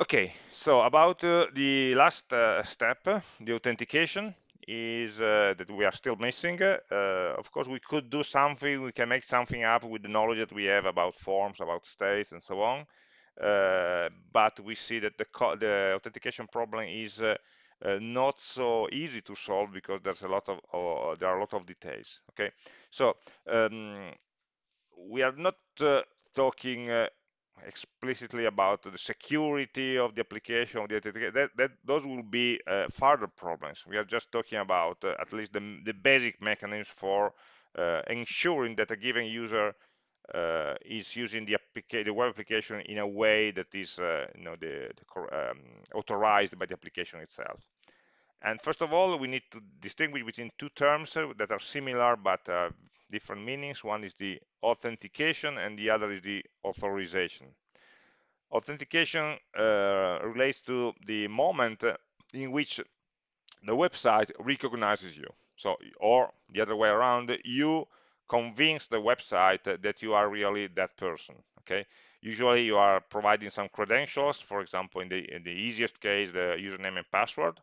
Okay, so about uh, the last uh, step, the authentication is uh, that we are still missing. Uh, of course, we could do something, we can make something up with the knowledge that we have about forms, about states, and so on. Uh, but we see that the, the authentication problem is uh, not so easy to solve because there's a lot of there are a lot of details. Okay, so um, we are not talking explicitly about the security of the application of the that, that those will be uh, further problems. We are just talking about uh, at least the, the basic mechanisms for uh, ensuring that a given user uh, is using the, the, web application in a way that is uh, you know the, the um, authorized by the application itself. And first of all we need to distinguish between two terms uh, that are similar but different meanings. One is the authentication and the other is the authorization. Authentication uh, relates to the moment in which the website recognizes you. So, or the other way around, you convince the website that you are really that person. Okay. Usually you are providing some credentials, for example, in the, in the easiest case, the username and password,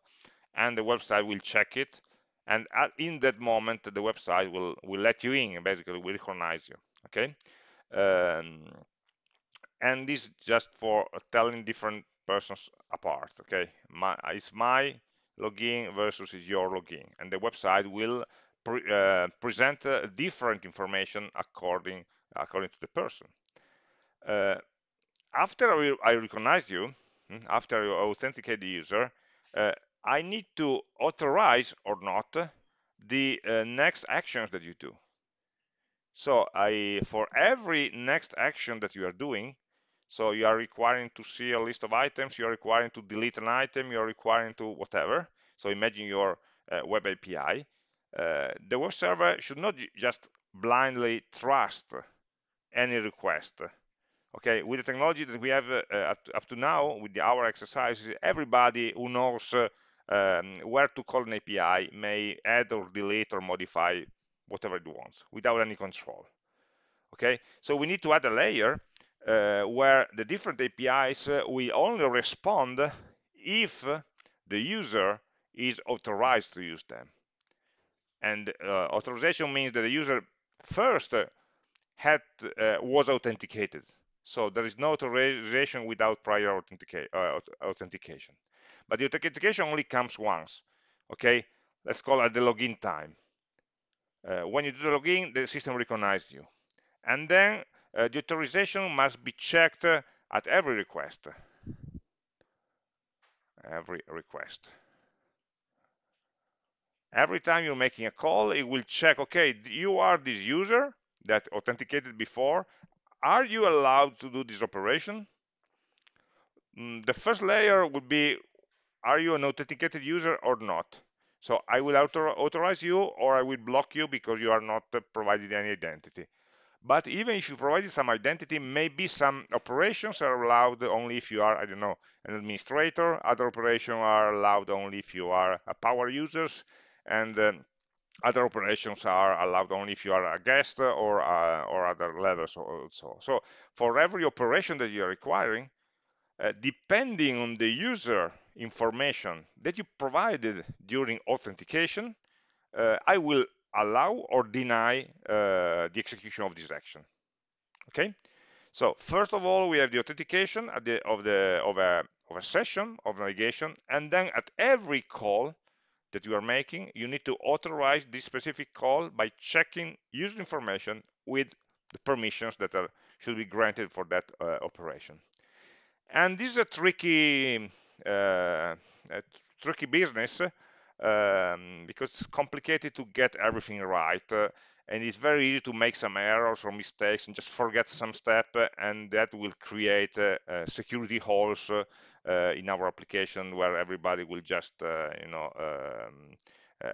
and the website will check it and at, in that moment the website will will let you in basically will recognize you okay? Um, and this is just for telling different persons apart okay? My, it's my login versus is your login. And the website will pre, uh, present uh, different information according according to the person. Uh, after I, I, recognize you hmm, after you authenticate the user uh, I need to authorize or not the uh, next actions that you do. So I, for every next action that you are doing, so you are requiring to see a list of items, you are requiring to delete an item, you are requiring to whatever. So imagine your uh, web API. Uh, the web server should not just blindly trust any request. Okay, with the technology that we have uh, up, to, now, with the, our exercises, everybody who knows uh, um, where to call an API may add or delete or modify whatever it wants without any control. Okay, so we need to add a layer uh, where the different APIs uh, will only respond if the user is authorized to use them. And uh, authorization means that the user first had uh, was authenticated. So there is no authorization without prior authentica uh, authentication. But the authentication only comes once. Okay, let's call it the login time. Uh, when you do the login, the system recognizes you. And then uh, the authorization must be checked uh, at every request. Every request. Every time you're making a call, it will check, okay, you are this user that authenticated before. Are you allowed to do this operation? Mm, the first layer would be are you an authenticated user or not? So I will author authorize you or I will block you because you are not uh, providing any identity. But even if you provided some identity, maybe some operations are allowed only if you are, I don't know, an administrator. Other operations are allowed only if you are a power users. And um, other operations are allowed only if you are a guest or, uh, or other levels also. So for every operation that you're requiring, uh, depending on the user information that you provided during authentication, uh, I will allow or deny uh, the execution of this action. Okay, so first of all, we have the authentication the, of the of a of a session of navigation, and then at every call that you are making, you need to authorize this specific call by checking user information with the permissions that are should be granted for that uh, operation. And this is a tricky, a tricky business um, because it's complicated to get everything right. Uh, and it's very easy to make some errors or mistakes and just forget some step and that will create uh, uh, security holes uh, uh, in our application where everybody will just you know um,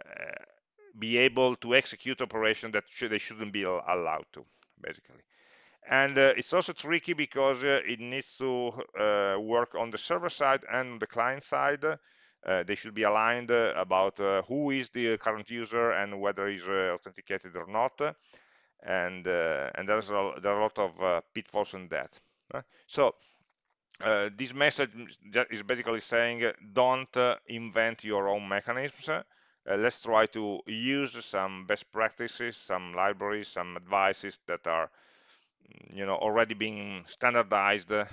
be able to execute operation that sh they shouldn't be allowed to basically and uh, it's also tricky because uh, it needs to uh, work on the server side and the client side. Uh, they should be aligned uh, about uh, who is the current user and whether he's authenticated or not. And and there's a, there are a lot of pitfalls in that. So this message is basically saying don't invent your own mechanisms. Let's try to use some best practices, some libraries, some advices that are you know already being standardized uh,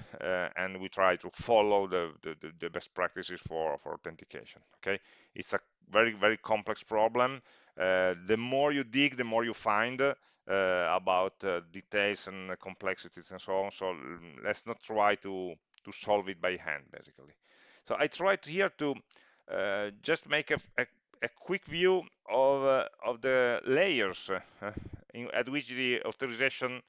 and we try to follow the, the, the, best practices for, for authentication okay? It's a very very complex problem. Uh, the more you dig the more you find uh, about uh, details and complexities and so on so let's not try to to solve it by hand basically. So I tried here to uh, just make a, a, a, quick view of, uh, of the layers in, at which the authorization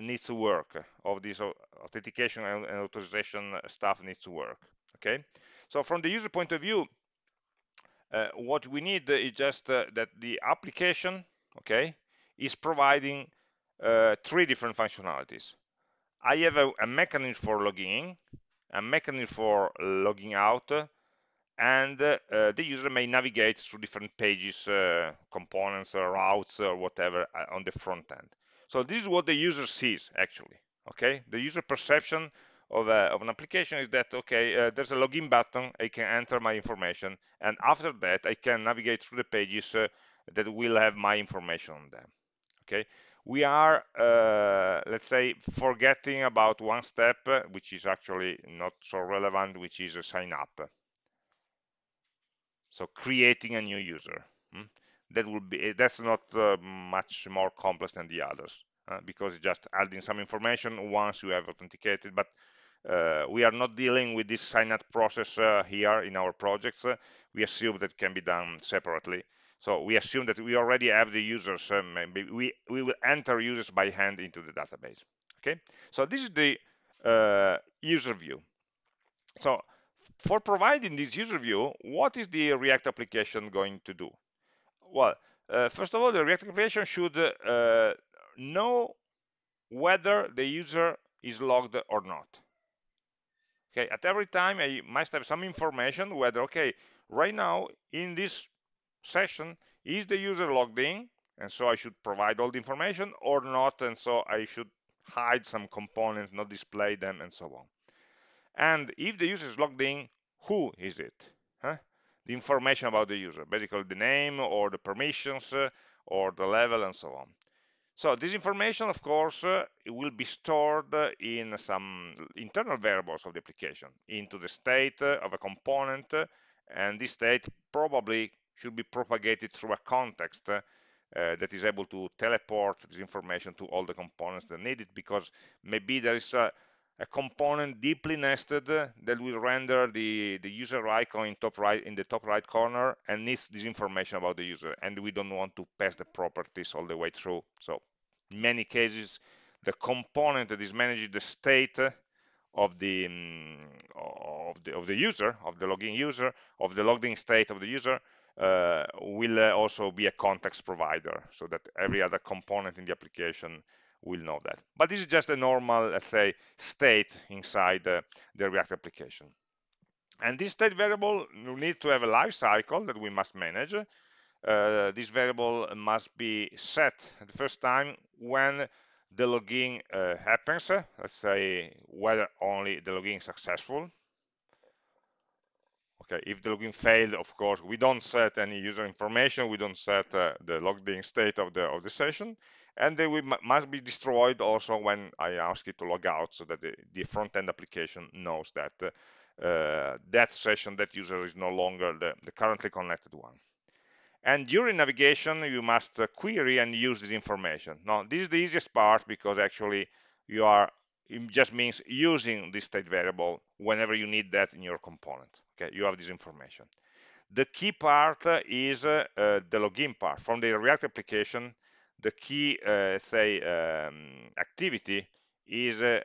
needs to work. Of this authentication and, and authorization stuff needs to work okay? So from the user point of view uh, what we need is just uh, that the application okay is providing uh, three different functionalities. I have a, a, mechanism for logging in a mechanism for logging out and uh, the user may navigate through different pages uh, components or routes or whatever uh, on the front end so this is what the user sees actually. Okay, the user perception of, a, of an application is that okay, uh, there's a login button. I can enter my information, and after that, I can navigate through the pages uh, that will have my information on them. Okay, we are uh, let's say forgetting about one step, uh, which is actually not so relevant, which is a sign up. So creating a new user. Hmm? That would be that's not uh, much more complex than the others uh, because it's just adding some information once you have authenticated but uh, we are not dealing with this sign up process uh, here in our projects. Uh, we assume that can be done separately. So we assume that we already have the users uh, maybe we we will enter users by hand into the database okay? So this is the user view. So for providing this user view, what is the React application going to do? Well, uh, first of all, the React application should uh, know whether the user is logged or not. Okay, at every time I must have some information whether, okay, right now in this session, is the user logged in? And so I should provide all the information or not, and so I should hide some components, not display them, and so on. And if the user is logged in, who is it? Huh? The information about the user, basically the name or the permissions uh, or the level and so on. So this information, of course, uh, it will be stored in some internal variables of the application into the state of a component, and this state probably should be propagated through a context uh, that is able to teleport this information to all the components that need it because maybe there is a, a component deeply nested that will render the, the user icon in top right in the top right corner and needs this information about the user. And we don't want to pass the properties all the way through. So in many cases the component that is managing the state of the, um, of the of the user of the login user of the logged in state of the user uh, will uh, also be a context provider so that every other component in the application will know that. But this is just a normal, let's say, state inside the, the React application. And this state variable needs to have a life cycle that we must manage. Uh, this variable must be set the first time when the login uh, happens. Let's say whether only the login is successful. Okay, if the login failed, of course, we don't set any user information. We don't set uh, the logged in state of the of the session and they will, must be destroyed also when I ask it to log out so that the, the front-end application knows that uh, that session, that user is no longer the, the, currently connected one. And during navigation, you must uh, query and use this information. Now, this is the easiest part because actually you are, it just means using this state variable whenever you need that in your component. Okay, you have this information. The key part is uh, uh, the login part. From the React application, the key, uh, say, um, activity is uh,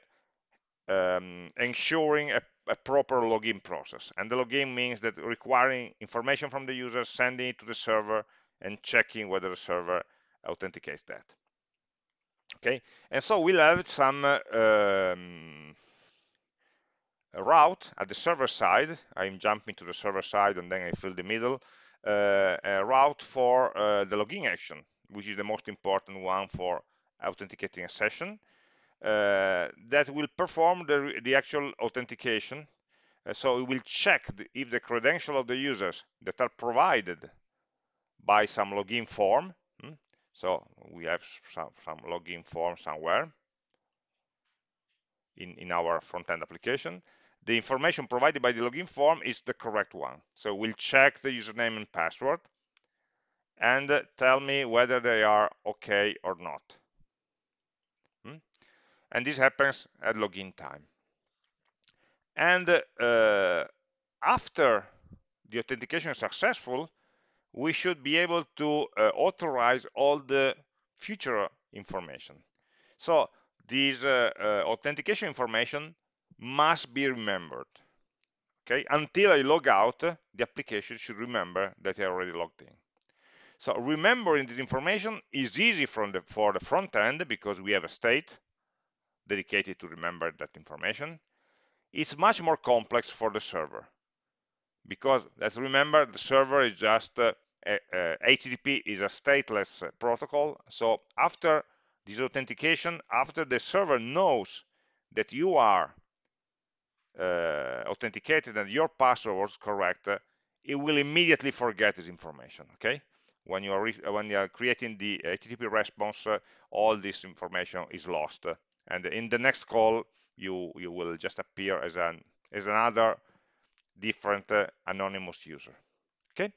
um, ensuring a, a, proper login process. And the login means that requiring information from the user, sending it to the server, and checking whether the server authenticates that. Okay, and so we'll have some uh, um, route at the server side. I'm jumping to the server side and then I fill the middle. Uh, a route for uh, the login action which is the most important one for authenticating a session. uh, that will perform the, the actual authentication. Uh, so it will check the, if the credential of the users that are provided by some login form. Hmm? So we have some, some login form somewhere in, in our front-end application. The information provided by the login form is the correct one. So we'll check the username and password and tell me whether they are okay or not. Hmm? And this happens at login time. And uh, after the authentication is successful, we should be able to uh, authorize all the future information. So this uh, uh, authentication information must be remembered. Okay, until I log out, the application should remember that I already logged in. So remembering this information is easy the, for the front end because we have a state dedicated to remember that information. It's much more complex for the server because let's remember the server is just uh, uh, HTTP is a stateless protocol. So after this authentication, after the server knows that you are uh, authenticated and your password was correct, uh, it will immediately forget this information. Okay, when you are when you are creating the HTTP response, uh, all this information is lost, and in the next call you you will just appear as an as another different uh, anonymous user. Okay,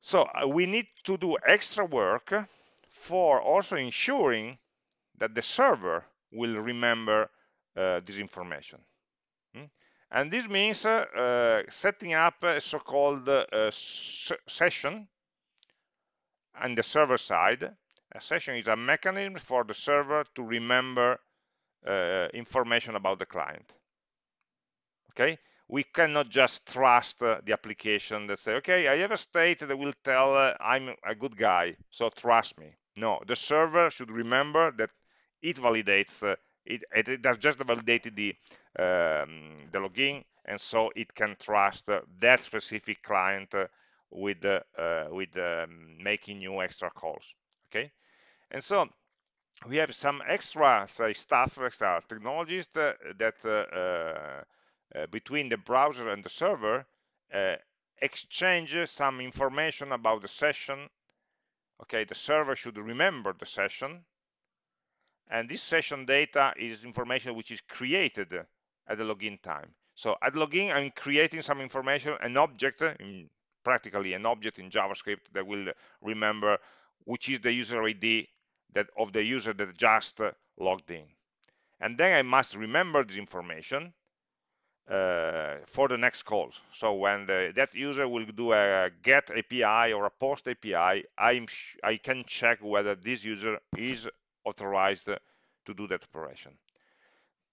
so uh, we need to do extra work for also ensuring that the server will remember uh, this information. Hmm? And this means uh, uh, setting up a so-called session on the server side. A session is a mechanism for the server to remember uh, information about the client. Okay, we cannot just trust uh, the application that say, okay, I have a state that will tell uh, I'm a good guy, so trust me. No, the server should remember that it validates, uh, it, it, has just validated the, um, the login, and so it can trust uh, that specific client uh, with, uh, with um, making new extra calls, okay? And so we have some extra say, stuff, extra technologies that, that uh, between the browser and the server uh, exchange some information about the session okay the server should remember the session and this session data is information which is created at the login time so at login i'm creating some information an object in, practically an object in javascript that will remember which is the user id that of the user that just logged in and then i must remember this information uh, for the next calls. So when the, that user will do a get API or a post API, I'm I can check whether this user is authorized to do that operation.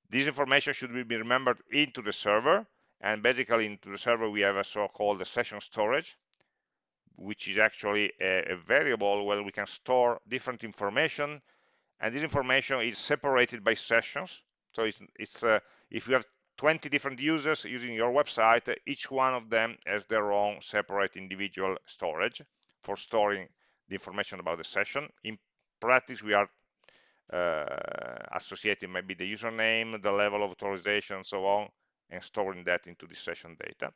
This information should be remembered into the server, and basically into the server we have a so-called session storage, which is actually a, a variable where we can store different information, and this information is separated by sessions. So it's, it's uh, if you have 20 different users using your website, each one of them has their own separate individual storage for storing the information about the session. In practice, we are uh, associating maybe the username, the level of authorization, and so on, and storing that into the session data.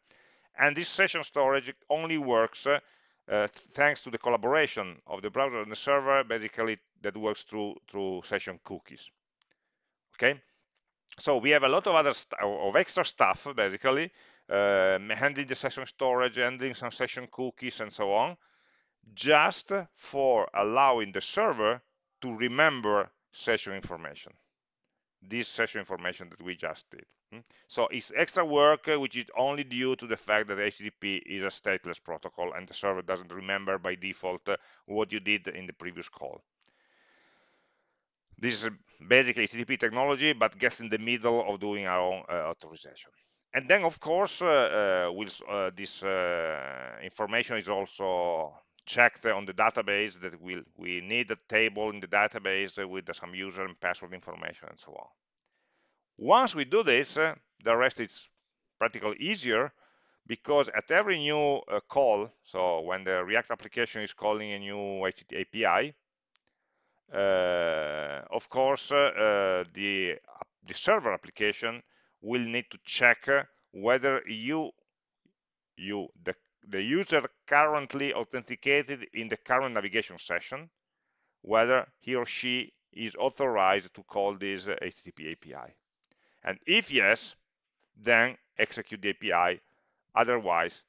And this session storage only works uh, uh, thanks to the collaboration of the browser and the server, basically that works through through session cookies. Okay, so we have a lot of other of extra stuff basically uh, handling the session storage handling some session cookies and so on just for allowing the server to remember session information this session information that we just did? So it's extra work uh, which is only due to the fact that http is a stateless protocol and the server doesn't remember by default uh, what you did in the previous call this is basic HTTP technology, but gets in the middle of doing our own uh, authorization. And then, of course, uh, uh, uh, this information is also checked on the database that we'll, we need a table in the database with some user and password information and so on. Once we do this, uh, the rest is practically easier because at every new call, so when the React application is calling a new HTTP API, uh, of course, uh, the, the server application will need to check whether you, you the, the user currently authenticated in the current navigation session, whether he or she is authorized to call this HTTP API. And if yes, then execute the API. Otherwise,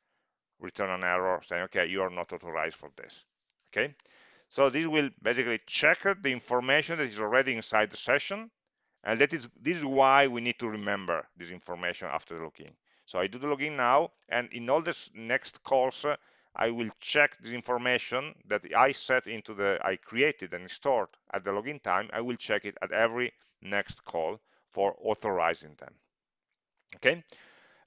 return an error saying, okay, you are not authorized for this. Okay, so this will basically check the information that is already inside the session, and that is this is why we need to remember this information after the login. So I do the login now, and in all this next calls, uh, I will check this information that I set into the I created and stored at the login time. I will check it at every next call for authorizing them. Okay,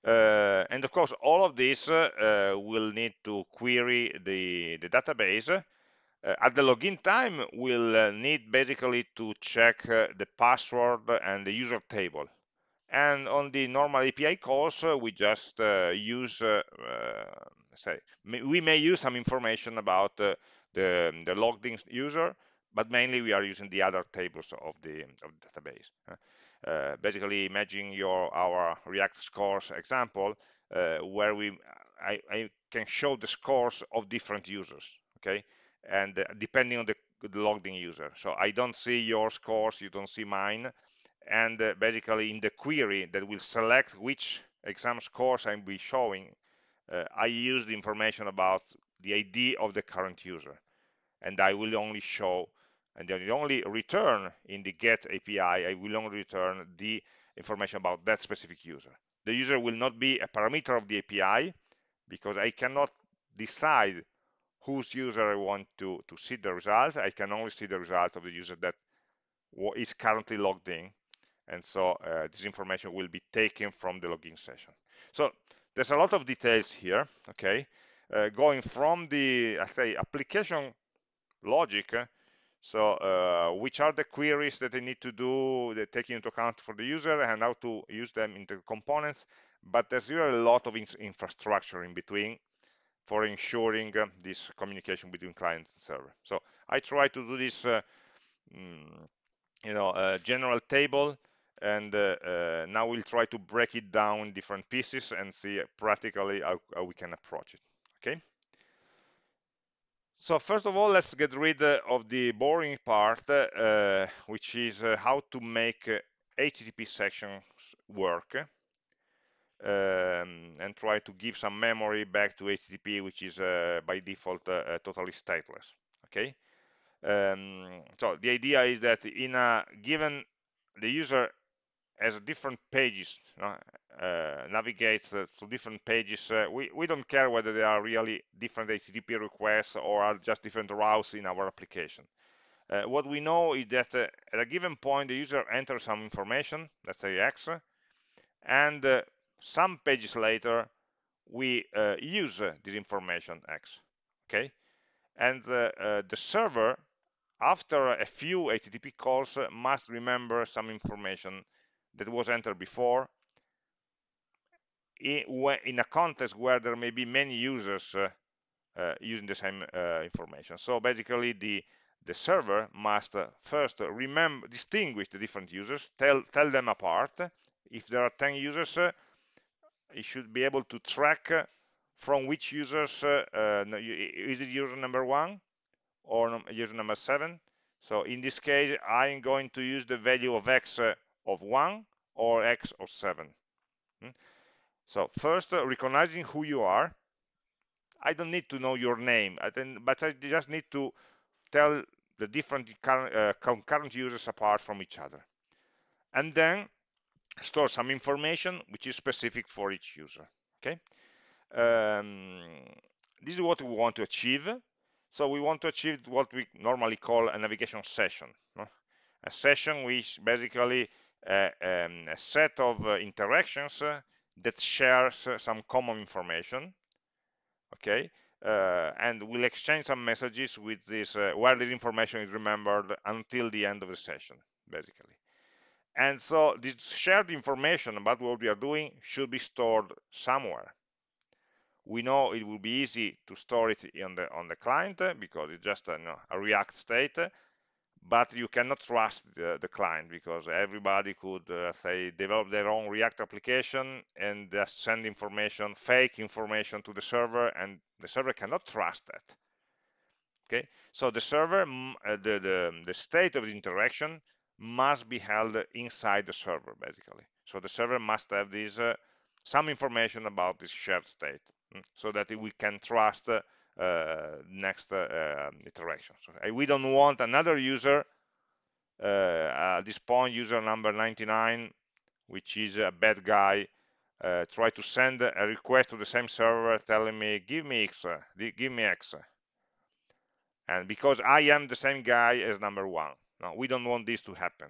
uh, and of course, all of this uh, will need to query the, the database. Uh, at the login time, we'll uh, need basically to check uh, the password and the user table. And on the normal API calls, we just use, say, we may use some information about the, the logged in user, but mainly we are using the other tables of the, of the database. Uh, basically imagine your our React scores example uh, where we I, I, can show the scores of different users, okay? And uh, depending on the, the, logged in user. So I don't see your scores, you don't see mine. And basically in the query that will select which exam scores I'll be showing, I use the information about the ID of the current user. And I will only show and the only return in the get API, I will only return the information about that specific user. The user will not be a parameter of the API because I cannot decide whose user I want to, to see the results. I can only see the result of the user that is currently logged in. And so uh, this information will be taken from the login session. So there's a lot of details here, okay? Uh, going from the, I say, application logic so uh, which are the queries that they need to do, they take into account for the user and how to use them into the components. But there's really a lot of in infrastructure in between for ensuring uh, this communication between client and server. So I try to do this, uh, mm, you know, general table, and uh, uh, now we'll try to break it down in different pieces and see practically how, how we can approach it. Okay. So first of all, let's get rid of the boring part, uh, which is uh, how to make HTTP sessions work um, and try to give some memory back to HTTP, which is uh, by default uh, uh, totally stateless. Okay. Um, so the idea is that in a given the user has different pages, you know, uh, navigates uh, to different pages. Uh, we, we don't care whether they are really different HTTP requests or are just different routes in our application. Uh, what we know is that uh, at a given point, the user enters some information, let's say X, and uh, some pages later, we use this information X, okay? And the server, after a few HTTP calls, must remember some information that was entered before in a context where there may be many users uh, uh, using the same uh, information. So basically, the the server must uh, first remember distinguish the different users, tell tell them apart. If there are 10 users, uh, it should be able to track from which users is it user number one or user number seven. So in this case, I'm going to use the value of x of 1 or x of 7. So first, uh, recognizing who you are. I don't need to know your name, I but I just need to tell the different uh, concurrent users apart from each other. And then store some information which is specific for each user. Okay. Um, this is what we want to achieve. So we want to achieve what we normally call a navigation session. No? A session which basically uh, um, a set of uh, interactions uh, that shares some common information okay? Uh, and we'll exchange some messages with this uh, where this information is remembered until the end of the session basically. And so this shared information about what we are doing should be stored somewhere. We know it will be easy to store it on the on the client because it's just a, you know, a react state but you cannot trust the, the client because everybody could uh, say develop their own react application and just send information fake information to the server and the server cannot trust that. Okay? So the server uh, the, the the state of the interaction must be held inside the server basically. So the server must have this uh, some information about this shared state mm, so that we can trust uh, next uh, um, iteration. So we don't want another user uh, at this point, user number 99, which is a bad guy, uh, try to send a request to the same server telling me give me x give me x. And because i am the same guy as number one. No we don't want this to happen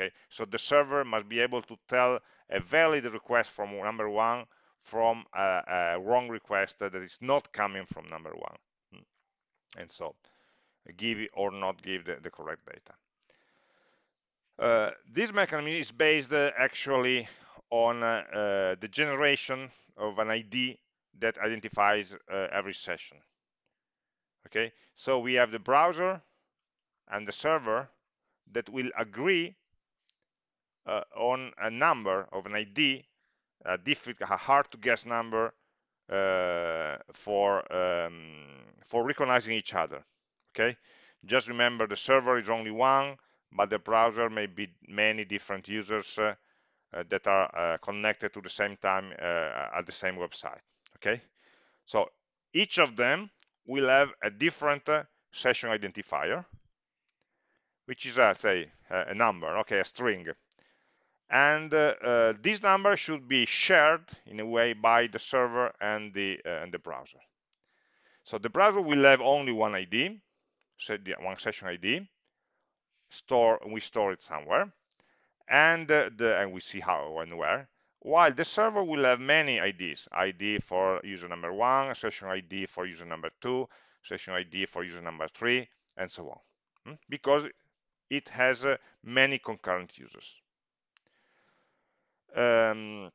okay? So the server must be able to tell a valid request from number one from a, a wrong request that is not coming from number one. Hmm. and so give or not give the, the correct data. Uh, this mechanism is based uh, actually on uh, uh, the generation of an ID that identifies uh, every session. Okay? So we have the browser and the server that will agree on a number of an ID a difficult, a hard to guess number uh, for um, for recognizing each other. Okay, just remember the server is only one, but the browser may be many different users uh, uh, that are uh, connected to the same time uh, at the same website. Okay, so each of them will have a different uh, session identifier, which is, say, a number, okay, a string and uh, uh, this number should be shared in a way by the server and the uh, and the browser. So the browser will have only one id one session id store we store it somewhere. And the and we see how and where. While the server will have many ids id for user number one session id for user number two session id for user number three and so on. Hmm? because it has many concurrent users um,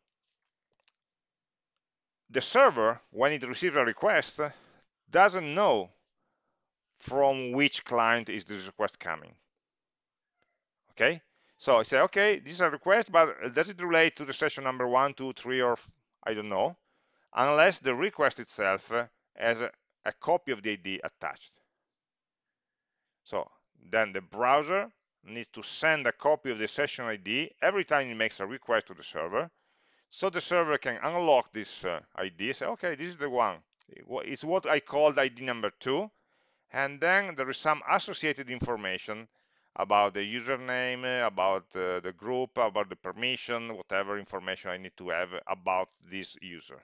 the server, when it receives a request, doesn't know from which client is this request coming. Okay, so I say, okay, this is a request, but does it relate to the session number one, two, three, or I don't know, unless the request itself has a, a copy of the ID attached. So then the browser needs to send a copy of the session ID every time it makes a request to the server. So the server can unlock this uh, ID, say, okay, this is the one. It's what I called ID number two. And then there is some associated information about the username, about uh, the group, about the permission, whatever information I need to have about this user.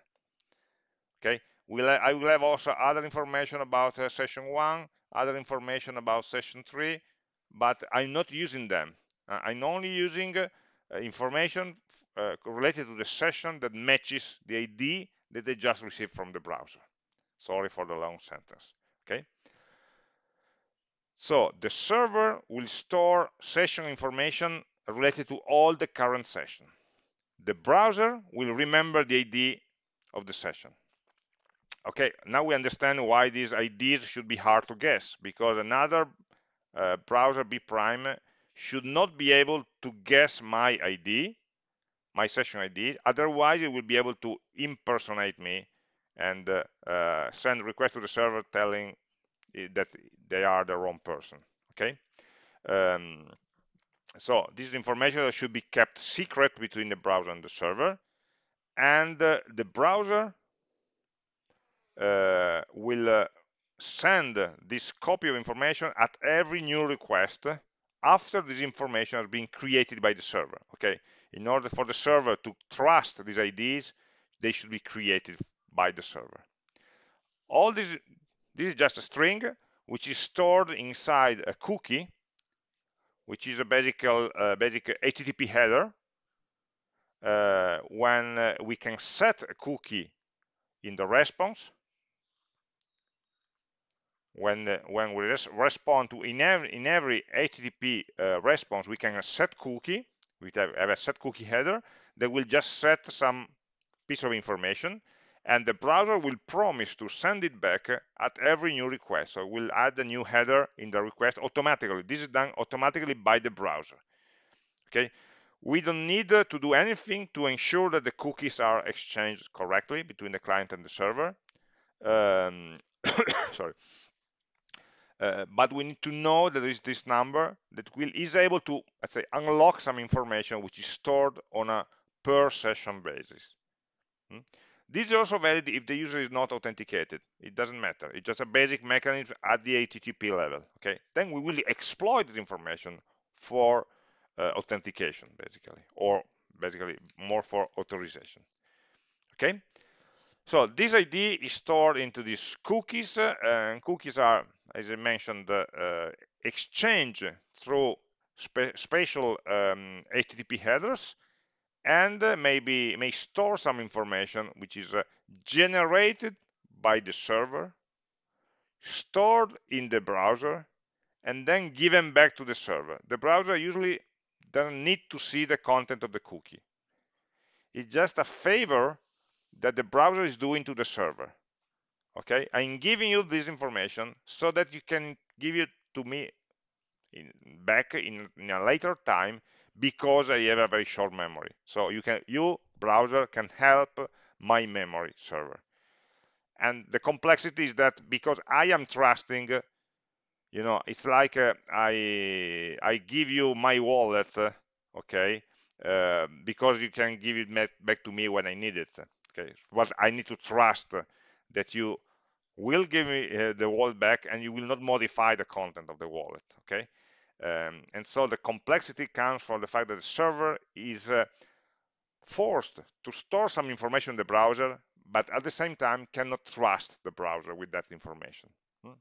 Okay, we'll, I will have also other information about uh, session one, other information about session three, but I'm not using them. I'm only using uh, information uh, related to the session that matches the ID that they just received from the browser. Sorry for the long sentence, okay? So the server will store session information related to all the current session. The browser will remember the ID of the session. Okay, now we understand why these IDs should be hard to guess, because another uh, browser B prime should not be able to guess my ID, my session ID. Otherwise, it will be able to impersonate me and uh, uh, send request to the server telling that they are the wrong person. Okay. Um, so this is information that should be kept secret between the browser and the server. And uh, the browser uh, will uh, send this copy of information at every new request after this information has been created by the server okay? In order for the server to trust these IDs they should be created by the server. All this this is just a string which is stored inside a cookie which is a basic uh, basic HTTP header. Uh, when uh, we can set a cookie in the response when uh, when we res respond to in every in every HTTP uh, response, we can set cookie. We have, have a set cookie header that will just set some piece of information, and the browser will promise to send it back at every new request. So we'll add a new header in the request automatically. This is done automatically by the browser. Okay, we don't need to do anything to ensure that the cookies are exchanged correctly between the client and the server. Um, sorry. Uh, but we need to know that there is this number that will is able to let's say unlock some information which is stored on a per session basis. Hmm? This is also valid if the user is not authenticated. It doesn't matter. It's just a basic mechanism at the HTTP level. Okay. Then we will exploit this information for uh, authentication, basically, or basically more for authorization. Okay. So this ID is stored into these cookies, uh, and cookies are, as I mentioned, uh, exchange through spe special um, HTTP headers and uh, maybe may store some information which is uh, generated by the server, stored in the browser, and then given back to the server. The browser usually doesn't need to see the content of the cookie. It's just a favor that the browser is doing to the server. Okay, I'm giving you this information so that you can give it to me in, back in, in a later time because I have a very short memory. So you can, you browser can help my memory server. And the complexity is that because I am trusting, you know, it's like uh, I I give you my wallet, okay, uh, because you can give it back to me when I need it. Okay, but I need to trust that you will give me uh, the wallet back and you will not modify the content of the wallet. Okay, um, and so the complexity comes from the fact that the server is uh, forced to store some information in the browser, but at the same time cannot trust the browser with that information. Hmm?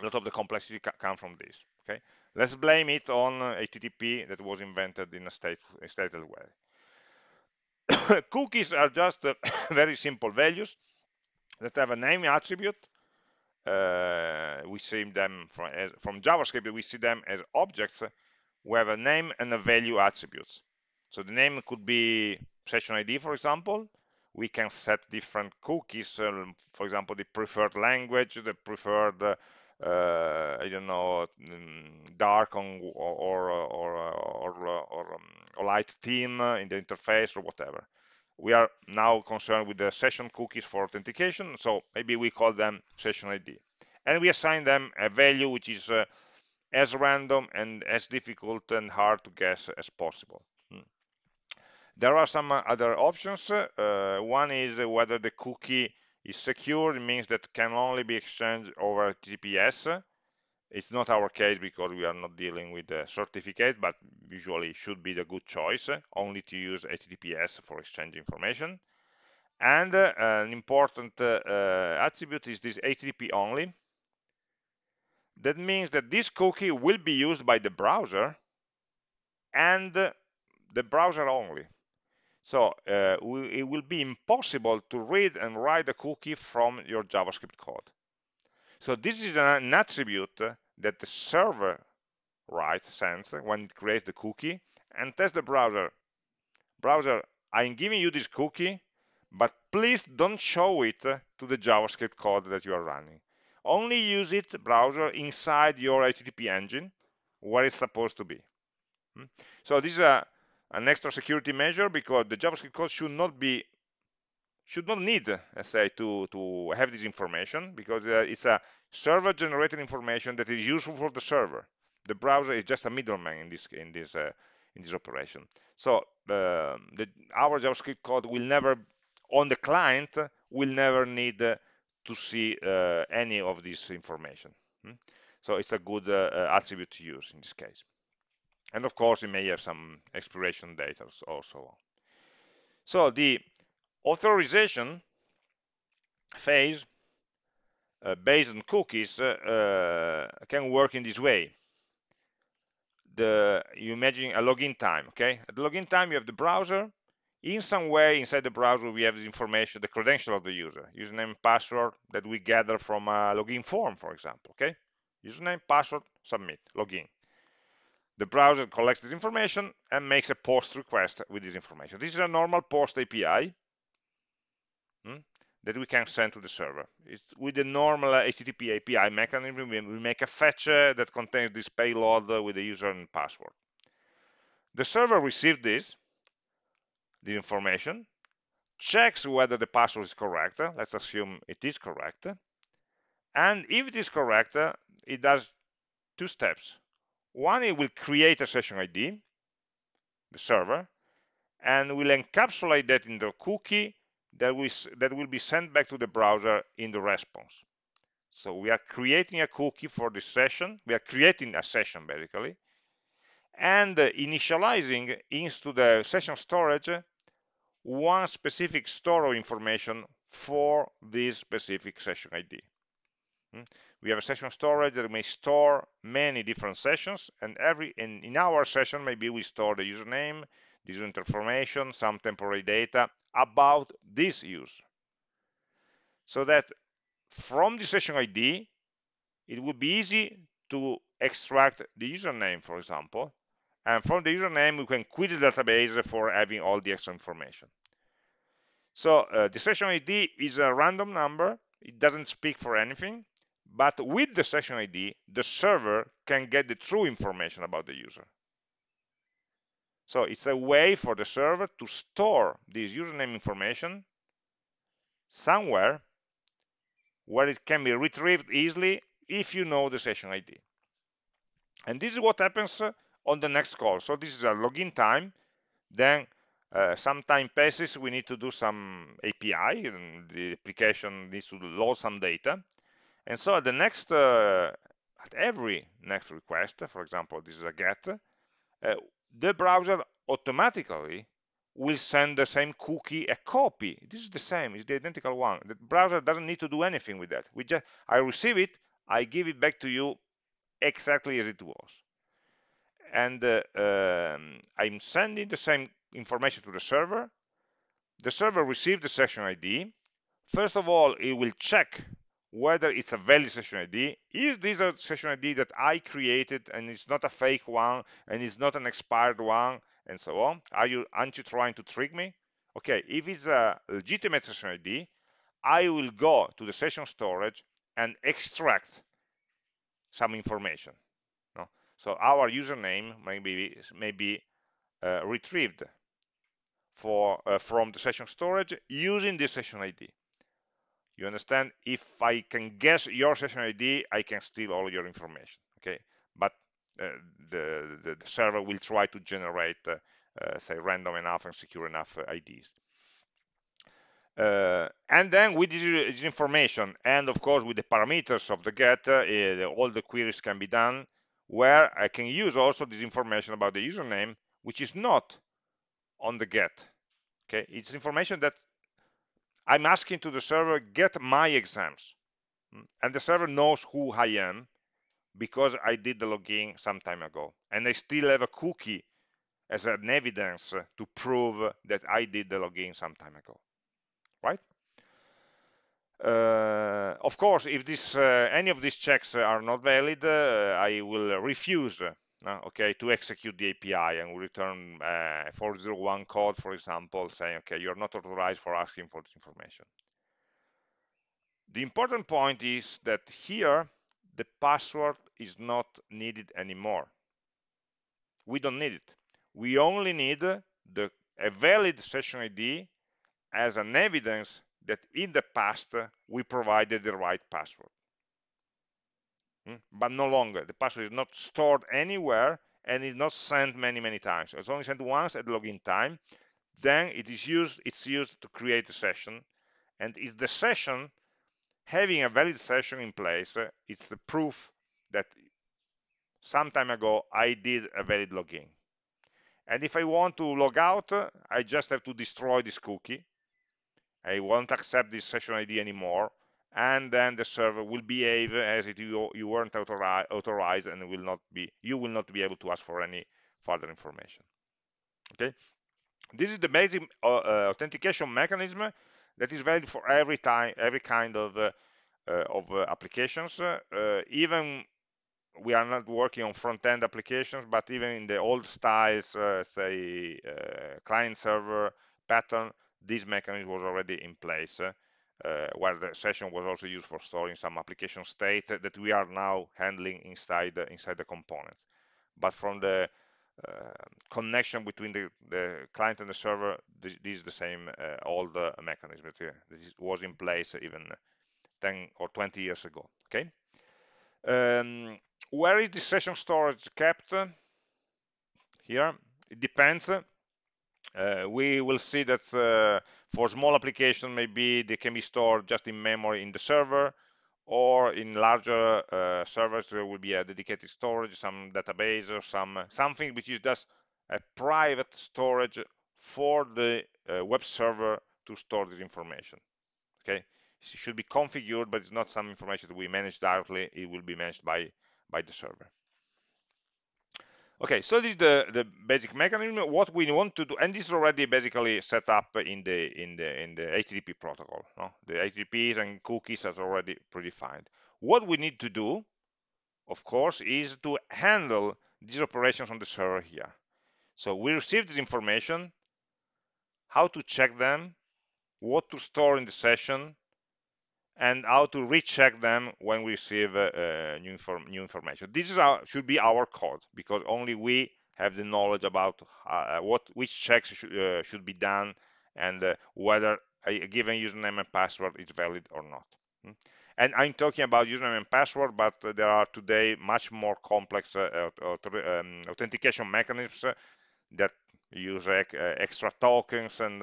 A lot of the complexity comes from this. Okay, let's blame it on uh, HTTP that was invented in a, state, a stateful way. Cookies are just uh, very simple values that have a name attribute uh, we see them from, as, from JavaScript, we see them as objects who have a name and a value attributes. So the name could be session ID, for example. We can set different cookies, um, for example, the preferred language, the preferred, uh, I don't know, mm, dark on, or, or, or, or, or, um, or light theme in the interface or whatever we are now concerned with the session cookies for authentication so maybe we call them session id and we assign them a value which is uh, as random and as difficult and hard to guess as possible hmm. there are some other options uh, one is whether the cookie is secure it means that can only be exchanged over HTTPS it's not our case because we are not dealing with the certificate, but usually should be the good choice, only to use HTTPS for exchange information. And uh, an important uh, uh, attribute is this HTTP only. That means that this cookie will be used by the browser and the browser only. So uh, it will be impossible to read and write a cookie from your JavaScript code. So this is an attribute that the server writes, sends when it creates the cookie and tells the browser, browser, I'm giving you this cookie, but please don't show it to the JavaScript code that you are running. Only use it, browser, inside your HTTP engine where it's supposed to be. Hmm? So this is a, an extra security measure because the JavaScript code should not be should not need, let's say, to, to have this information because uh, it's a server generated information that is useful for the server. The browser is just a middleman in this in this uh, in this operation. So uh, the, our JavaScript code will never, on the client, will never need uh, to see uh, any of this information. Hmm? So it's a good uh, attribute to use in this case. And of course, it may have some expiration data also. So the authorization phase uh, based on cookies uh, uh, can work in this way. The, you imagine a login time, okay? At the login time, you have the browser. In some way, inside the browser, we have the information, the credential of the user, username, password that we gather from a login form, for example, okay? Username, password, submit, login. The browser collects this information and makes a post request with this information. This is a normal post API. Hmm? that we can send to the server. It's with the normal HTTP API mechanism, we make a fetch uh, that contains this payload with the user and password. The server receives this, the information, checks whether the password is correct. Uh, let's assume it is correct. And if it is correct, uh, it does two steps. One, it will create a session ID, the server, and will encapsulate that in the cookie that, we, that will be sent back to the browser in the response. So we are creating a cookie for this session. We are creating a session, basically, and initializing into the session storage one specific store of information for this specific session ID. Hmm? We have a session storage that may store many different sessions, and every in, in our session, maybe we store the username, user information, some temporary data about this user. So that from the session ID, it would be easy to extract the username, for example, and from the username, we can query the database for having all the extra information. So uh, the session ID is a random number. It doesn't speak for anything. But with the session ID, the server can get the true information about the user. So it's a way for the server to store this username information somewhere where it can be retrieved easily if you know the session ID. And this is what happens on the next call. So this is a login time. Then uh, some time passes, we need to do some API, and the application needs to load some data. And so at the next, uh, at every next request, for example, this is a get, uh, the browser automatically will send the same cookie a copy. This is the same, it's the identical one. The browser doesn't need to do anything with that. We just, I receive it, I give it back to you exactly as it was. And uh, um, I'm sending the same information to the server. The server receives the session ID. First of all, it will check whether it's a valid session ID. Is this a session ID that I created and it's not a fake one and it's not an expired one and so on? Are you, aren't you trying to trick me? Okay, if it's a legitimate session ID, I will go to the session storage and extract some information. No? So our username may be, may be uh, retrieved for, uh, from the session storage using the session ID. You understand? If I can guess your session ID, I can steal all your information. Okay, but uh, the, the, the server will try to generate, uh, uh, say, random enough and secure enough uh, IDs. Uh, and then with this, this, information, and of course with the parameters of the get, uh, all the queries can be done. Where I can use also this information about the username, which is not on the get. Okay, it's information that I'm asking to the server, get my exams. Hmm. And the server knows who I am because I did the login some time ago. And I still have a cookie as an evidence to prove that I did the login some time ago, right? Uh, of course, if this uh, any of these checks are not valid, uh, I will refuse uh, okay, to execute the API and we return uh, 401 code, for example, saying, okay, you're not authorized for asking for this information. The important point is that here, the password is not needed anymore. We don't need it. We only need the, a valid session ID as an evidence that in the past we provided the right password. Hmm? but no longer. The password is not stored anywhere and is not sent many, many times. It's only sent once at login time. Then it is used, it's used to create a session. And it's the session, having a valid session in place, uh, it's the proof that some time ago I did a valid login. And if I want to log out, I just have to destroy this cookie. I won't accept this session ID anymore and then the server will behave as if you, you weren't authori authorized and will not be you will not be able to ask for any further information. Okay? This is the basic uh, uh, authentication mechanism that is valid for every time every kind of uh, uh of uh, applications. Uh, even we are not working on front-end applications but even in the old styles say client server pattern this mechanism was already in place where the session was also used for storing some application state that we are now handling inside the, inside the components. But from the uh, connection between the, the, client and the server, this, this is the same uh, old uh, mechanism that uh, this was in place even 10 or 20 years ago. Okay. Um, where is the session storage kept? Here, it depends. Uh, we will see that uh, for small application, maybe they can be stored just in memory in the server, or in larger uh, servers, there will be a dedicated storage, some database or some something which is just a private storage for the uh, web server to store this information. Okay, it should be configured, but it's not some information that we manage directly. It will be managed by by the server. Okay, so this is the, the basic mechanism. What we want to do, and this is already basically set up in the in the in the HTTP protocol. No? The HTTPs and cookies are already predefined. What we need to do, of course, is to handle these operations on the server here. So we receive this information, how to check them, what to store in the session, and how to recheck them when we receive uh, uh, new, inform new, information. This is our, should be our code because only we have the knowledge about uh, what which checks should, uh, should be done and uh, whether a given username and password is valid or not. Hmm? And I'm talking about username and password, but there are today much more complex uh, um, authentication mechanisms that use extra tokens and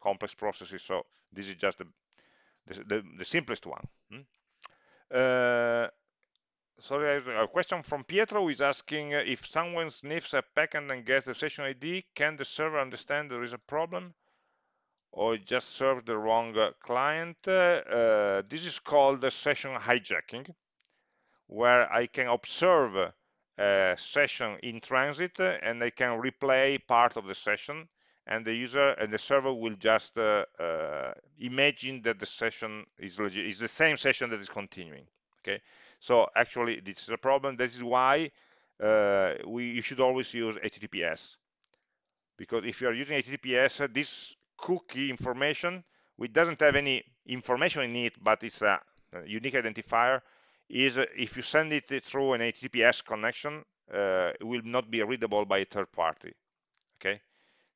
complex processes. So this is just a the, the, the simplest one. Hmm? Uh, sorry, a question from Pietro is asking uh, if someone sniffs a packet and gets the session ID, can the server understand there is a problem? Or just serves the wrong uh, client? Uh, this is called the session hijacking, where I can observe a session in transit and I can replay part of the session and the user and the server will just uh, uh, imagine that the session is legit, is the same session that is continuing. Okay, so actually this is a problem. This is why uh, we you should always use HTTPS because if you are using HTTPS, this cookie information, which doesn't have any information in it, but it's a, unique identifier, is if you send it through an HTTPS connection, uh, it will not be readable by a third party.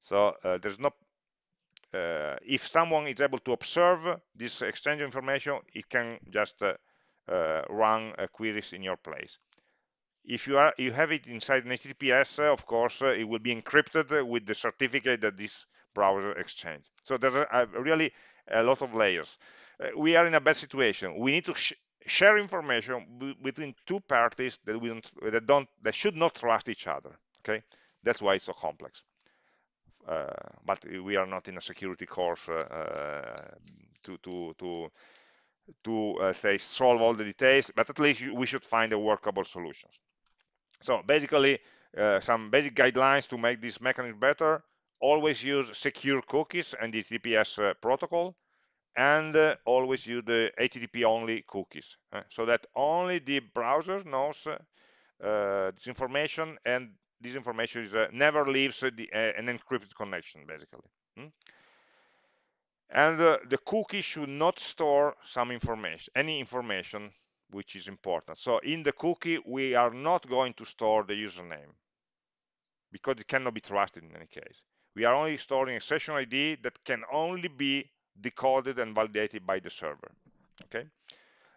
So uh, there's no, uh, if someone is able to observe this exchange of information, it can just uh, uh run queries in your place. If you are you have it inside an HTTPS, uh, of course, uh, it will be encrypted with the certificate that this browser exchanged. So there's a, a really a lot of layers. we are in a bad situation. We need to sh share information between two parties that we don't that don't that should not trust each other. Okay, that's why it's so complex. Uh, but we are not in a security course uh, to to to to uh, say solve all the details, but at least we should find a workable solution. So basically, uh, some basic guidelines to make this mechanism better. Always use secure cookies and the HTTPS uh, protocol, and uh, always use the HTTP only cookies, so that only the browser knows this information and this information is, uh, never leaves the, uh, an encrypted connection, basically. Hmm? And uh, the cookie should not store some information, any information which is important. So in the cookie, we are not going to store the username because it cannot be trusted in any case. We are only storing a session ID that can only be decoded and validated by the server. Okay.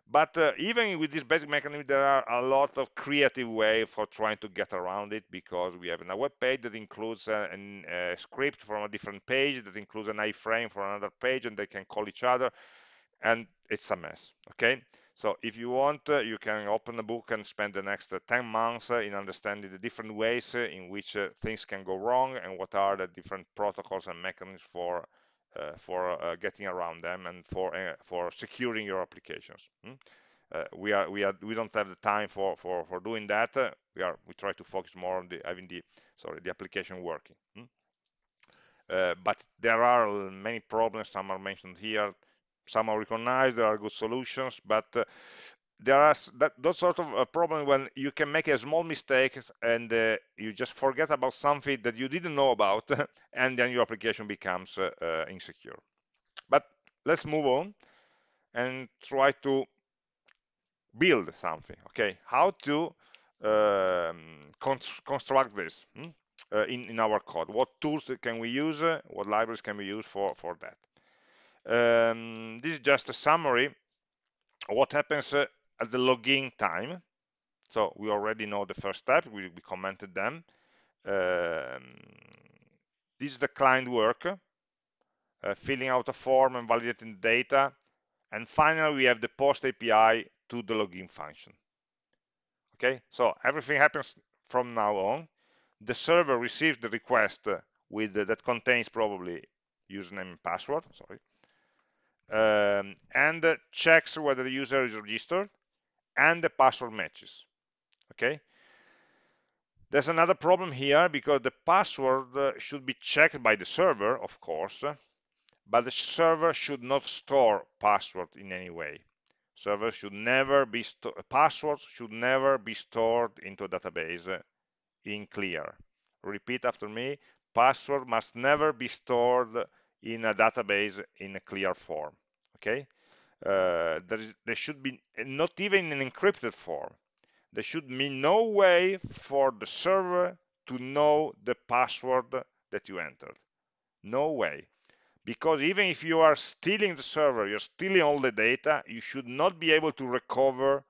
But uh, even with this basic mechanism, there are a lot of creative ways for trying to get around it because we have a web page that includes a, a, a script from a different page that includes an iframe for another page and they can call each other and it's a mess, okay? So if you want, uh, you can open a book and spend the next uh, 10 months uh, in understanding the different ways uh, in which uh, things can go wrong and what are the different protocols and mechanisms for uh, for uh, getting around them and for uh, for securing your applications. Hmm? we are we are we don't have the time for for for doing that. we are we try to focus more on the having the sorry the application working. Hmm? Uh, but there are many problems some are mentioned here some are recognized there are good solutions but uh, there are that those sort of a uh, problem when you can make a small mistake and uh, you just forget about something that you didn't know about and then your application becomes uh, uh, insecure. But let's move on and try to build something okay? How to um, construct this hmm? uh, in, in our code. What tools can we use? What libraries can we use for for that? Um, this is just a summary what happens uh, at the login time. So we already know the first step. We, we commented them. Um, this is the client work uh, filling out a form and validating the data. And finally we have the post API to the login function. Okay? So everything happens from now on. The server receives the request with that contains probably username and password sorry um, and checks whether the user is registered and the password matches okay? There's another problem here because the password uh, should be checked by the server of course but the server should not store password in any way. Server should never be passwords should never be stored into a database uh, in clear. Repeat after me password must never be stored in a database in a clear form okay uh, there, is, there should be not even an encrypted form. There should be no way for the server to know the password that you entered. No way. Because even if you are stealing the server, you're stealing all the data, you should not be able to recover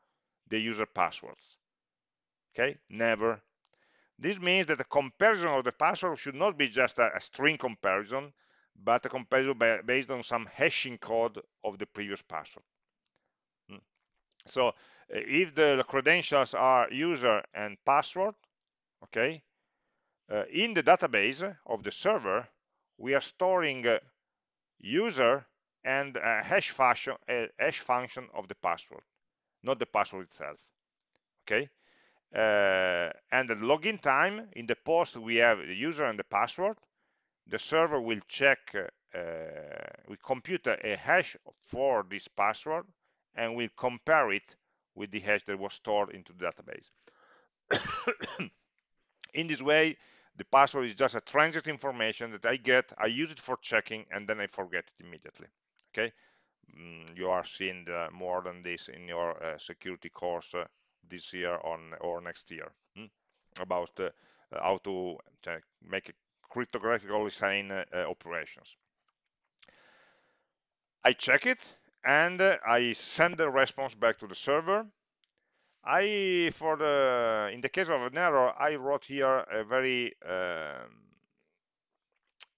the user passwords. Okay, never. This means that the comparison of the password should not be just a, a string comparison, but a comparison based on some hashing code of the previous password. Hmm. So if the credentials are user and password, okay, uh, in the database of the server, we are storing uh, user and a hash function, a hash function of the password, not the password itself. Okay. Uh, and the login time in the post we have the user and the password. The server will check, uh, we compute a hash for this password and will compare it with the hash that was stored into the database. in this way, the password is just a transit information that I get, I use it for checking, and then I forget it immediately. Okay, mm, you are seeing the, more than this in your uh, security course uh, this year on or next year hmm? about uh, how to make cryptographically signed uh, operations. I check it and uh, I send the response back to the server I, for the, in the case of an error, I wrote here a very um,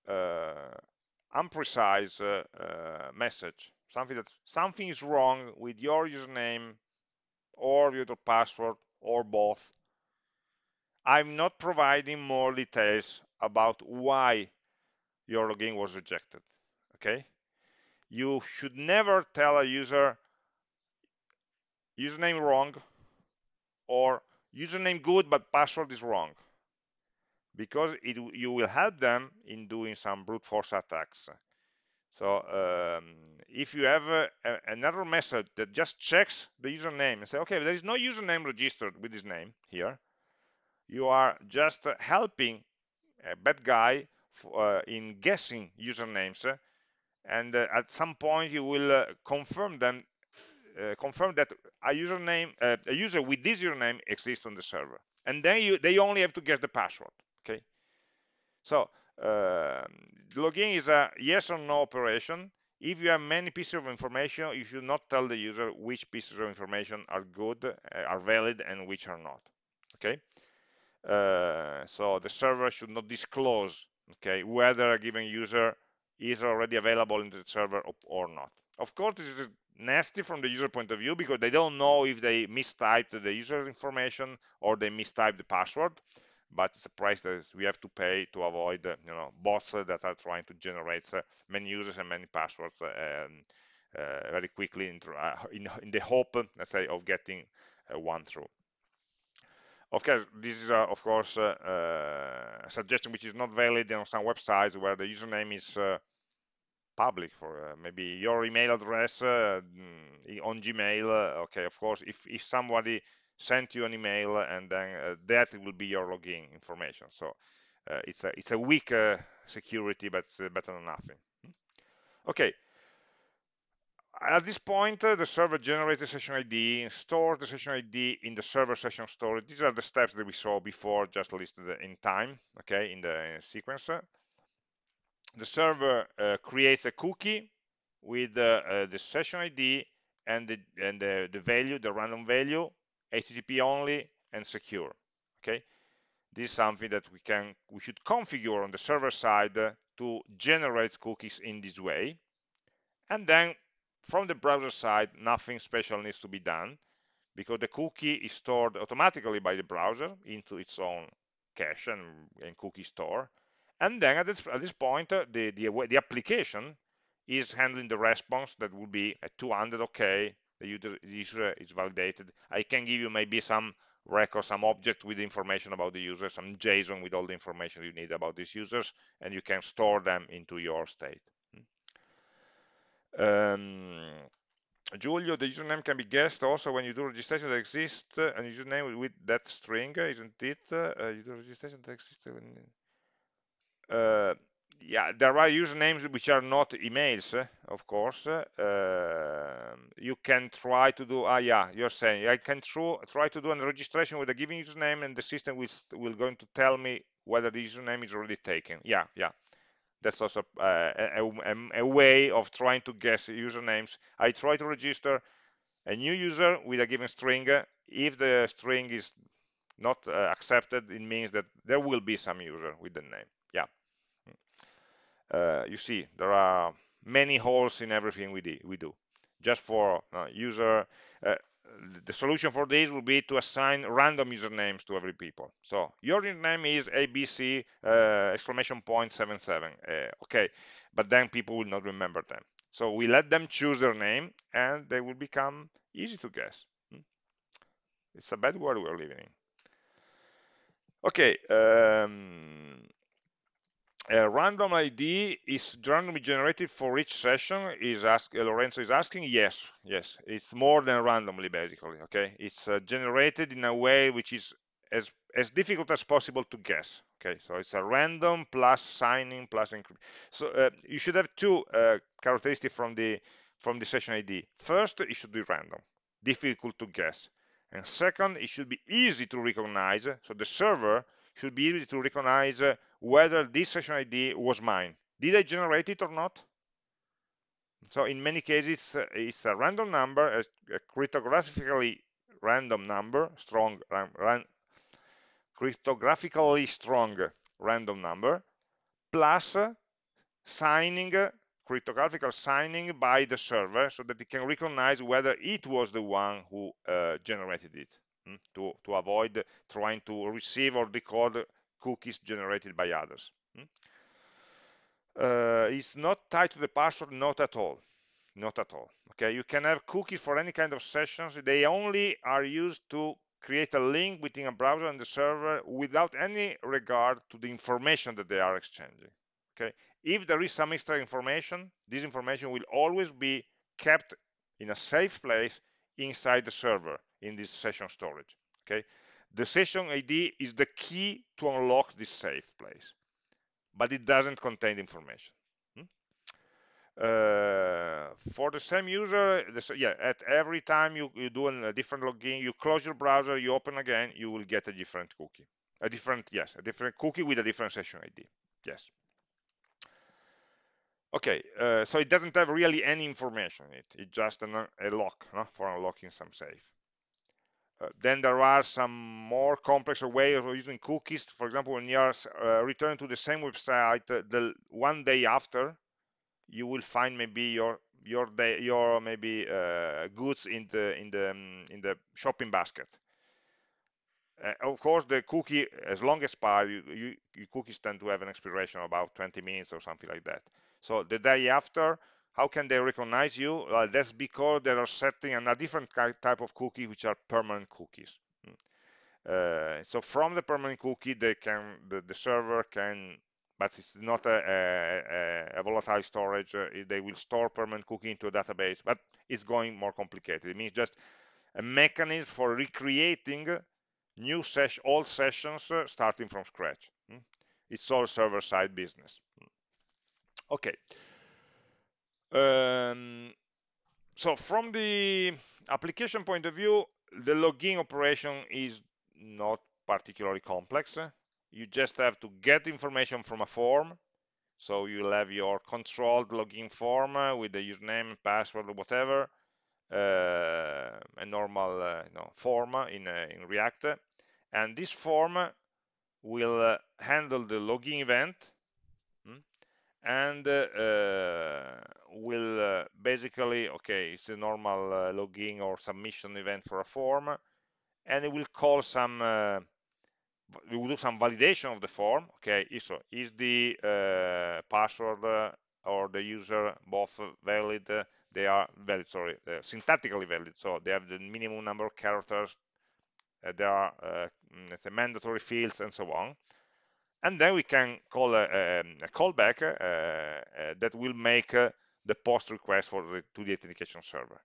uh, unprecise uh, uh, message. Something that something is wrong with your username or your password or both. I'm not providing more details about why your login was rejected. Okay? You should never tell a user username wrong or username good but password is wrong because it, you will help them in doing some brute force attacks so um, if you have a, a, an error message that just checks the username and say okay there is no username registered with this name here you are just helping a bad guy uh, in guessing usernames and uh, at some point you will uh, confirm them uh, confirm that a username, uh, a user with this username exists on the server, and then you, they only have to guess the password. Okay. So uh, login is a yes or no operation. If you have many pieces of information, you should not tell the user which pieces of information are good, uh, are valid, and which are not. Okay. Uh, so the server should not disclose, okay, whether a given user is already available in the server or not. Of course, this is nasty from the user point of view because they don't know if they mistyped the user information or they mistyped the password but it's a price that we have to pay to avoid uh, you know bots that are trying to generate uh, many users and many passwords um, uh, very quickly in, in, in, the hope let's say of getting uh, one through okay this is of course a suggestion which is not valid on some websites where the username is public for uh, maybe your email address uh, mm, on Gmail. Uh, okay, of course, if, if somebody sent you an email and then uh, that will be your login information. So uh, it's a it's a weak security, but better than nothing. Hmm? Okay. At this point, uh, the server generates the session ID, stores the session ID in the server session storage. These are the steps that we saw before, just listed in time, okay, in the sequence. The server uh, creates a cookie with uh, uh, the session ID and the and the, the value, the random value, HTTP only and secure. Okay, this is something that we can we should configure on the server side to generate cookies in this way and then from the browser side nothing special needs to be done because the cookie is stored automatically by the browser into its own cache and, and cookie store. And then at this, at this point uh, the, the, the application is handling the response that will be at 200 okay the user, the user is validated. I can give you maybe some record some object with information about the user some json with all the information you need about these users and you can store them into your state um, Giulio, the username can be guessed also when you do registration that exists uh, a username with that string, isn't it? Uh, you do registration that exists. Uh, yeah, there are usernames which are not emails, uh, of course. Uh, you can try to do, ah, yeah, you're saying, I can try, to do a registration with a given username and the system will, will going to tell me whether the username is already taken. Yeah, yeah, that's also uh, a, a, a, way of trying to guess usernames. I try to register a new user with a given string. If the string is not uh, accepted, it means that there will be some user with the name. Yeah. Uh, you see, there are many holes in everything we, do. We do. Just for uh, user, uh, the solution for this will be to assign random usernames to every people. So your username is ABC uh, exclamation point seven seven. Uh, okay, but then people will not remember them. So we let them choose their name, and they will become easy to guess. Hmm? It's a bad world we're living in. Okay. Um, a random ID is randomly generated for each session is ask Lorenzo is asking? Yes yes. It's more than randomly basically okay? It's uh, generated in a way which is as as difficult as possible to guess okay? So it's a random plus signing plus encryption so uh, you should have two uh, characteristics from the from the session ID first it should be random difficult to guess and second it should be easy to recognize. So the server should be able to recognize uh, whether this session ID was mine. Did I generate it or not? So in many cases, uh, it's a random number, a, cryptographically random number, strong, ran, cryptographically strong random number, plus signing, cryptographical signing by the server so that it can recognize whether it was the one who uh, generated it. Hmm, to, to avoid trying to receive or decode cookies generated by others. Hmm. Uh, it's not tied to the password, not at all. Not at all. Okay, you can have cookies for any kind of sessions. They only are used to create a link between a browser and the server without any regard to the information that they are exchanging. Okay, if there is some extra information, this information will always be kept in a safe place inside the server in this session storage. Okay, the session ID is the key to unlock this safe place, but it doesn't contain information. Hmm? Uh, for the same user, yeah, at every time you, you do a different login, you close your browser, you open again, you will get a different cookie. A different, yes, a different cookie with a different session ID. Yes. Okay, uh, so it doesn't have really any information it. It's just an, a lock no, for unlocking some safe. Uh, then there are some more complex ways of using cookies. For example, when you are uh, returning to the same website uh, the one day after, you will find maybe your your day your maybe uh, goods in the in the um, in the shopping basket. Uh, of course, the cookie as long expired, you, you, you cookies tend to have an expiration of about 20 minutes or something like that. So the day after, how can they recognize you? Well, that's because they are setting a different type of cookie, which are permanent cookies. Hmm. Uh, so from the permanent cookie, they can the, the server can, but it's not a, a, a volatile storage. Uh, they will store permanent cookie into a database, but it's going more complicated. It means just a mechanism for recreating new session, old sessions uh, starting from scratch. Hmm. It's all server-side business. Okay. Um, so from the application point of view, the login operation is not particularly complex. You just have to get information from a form. So you'll have your controlled login form with the username, password, or whatever, uh, a normal uh, you know, form in, uh, in React. And this form will uh, handle the login event and uh, will uh, basically, okay, it's a normal uh, login or submission event for a form, and it will call some, uh, we will do some validation of the form, okay, so is the uh, password or the user both valid, they are valid, sorry, syntactically valid, so they have the minimum number of characters, there are mm, mandatory fields and so on and then we can call a, a, a callback uh, uh, that will make uh, the post request for the, to the authentication server.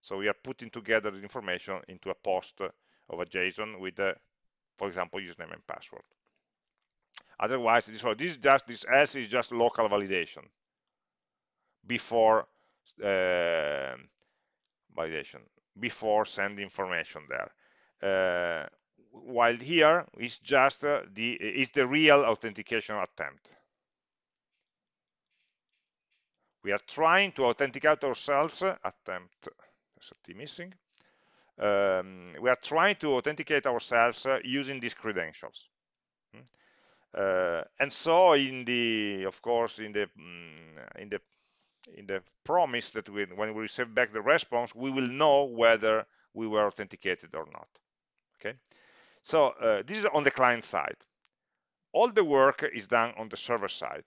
So we are putting together the information into a post of a JSON with, for example, username and password. Otherwise, this, so this is just this else is just local validation before uh, validation before sending information there. Uh, while here is just uh, the is the real authentication attempt. We are trying to authenticate ourselves, attempt, there's a T missing. Um, we are trying to authenticate ourselves uh, using these credentials. Hmm? Uh, and so in the, of course, in the, mm, in the, in the promise that we, when we receive back the response, we will know whether we were authenticated or not. Okay. So uh, this is on the client side. All the work is done on the server side.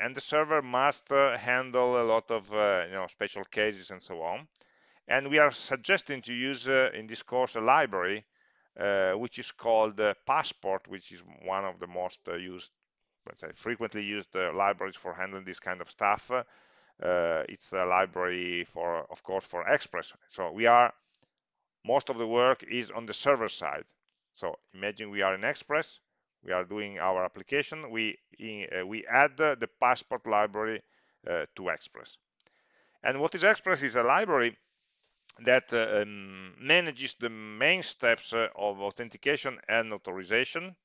And the server must uh, handle a lot of uh, you know, special cases and so on. And we are suggesting to use uh, in this course a library uh, which is called Passport, which is one of the most uh, used, let's say, frequently used libraries for handling this kind of stuff. it's a library for, of course, for Express. So we are most of the work is on the server side so imagine we are in Express, we are doing our application, we, uh, we add the passport library uh, to Express. And what is Express is a library that uh, um, manages the main steps uh, of authentication and authorization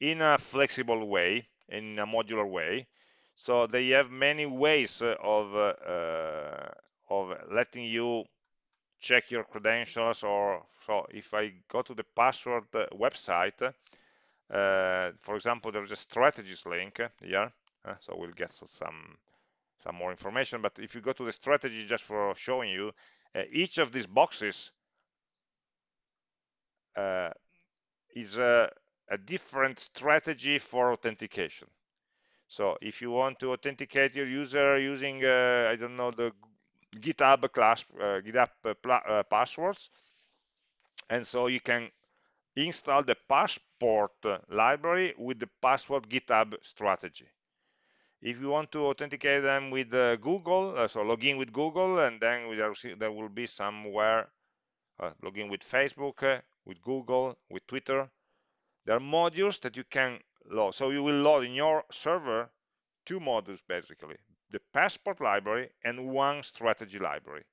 in a flexible way, in a modular way. So they have many ways of, uh, of letting you check your credentials or so if I go to the passport website uh, for example there's a strategies link here uh, so we'll get some some more information but if you go to the strategy just for showing you uh, each of these boxes uh, is a, a different strategy for authentication. So if you want to authenticate your user using, uh, I don't know, the GitHub class, uh, GitHub uh, uh, passwords. And so you can install the passport library with the passport GitHub strategy. If you want to authenticate them with uh, Google, uh, so log in with Google, and then there will be somewhere uh, log in with Facebook, with Google, with Twitter. There are modules that you can load. So you will load in your server two modules basically the passport library and one strategy library.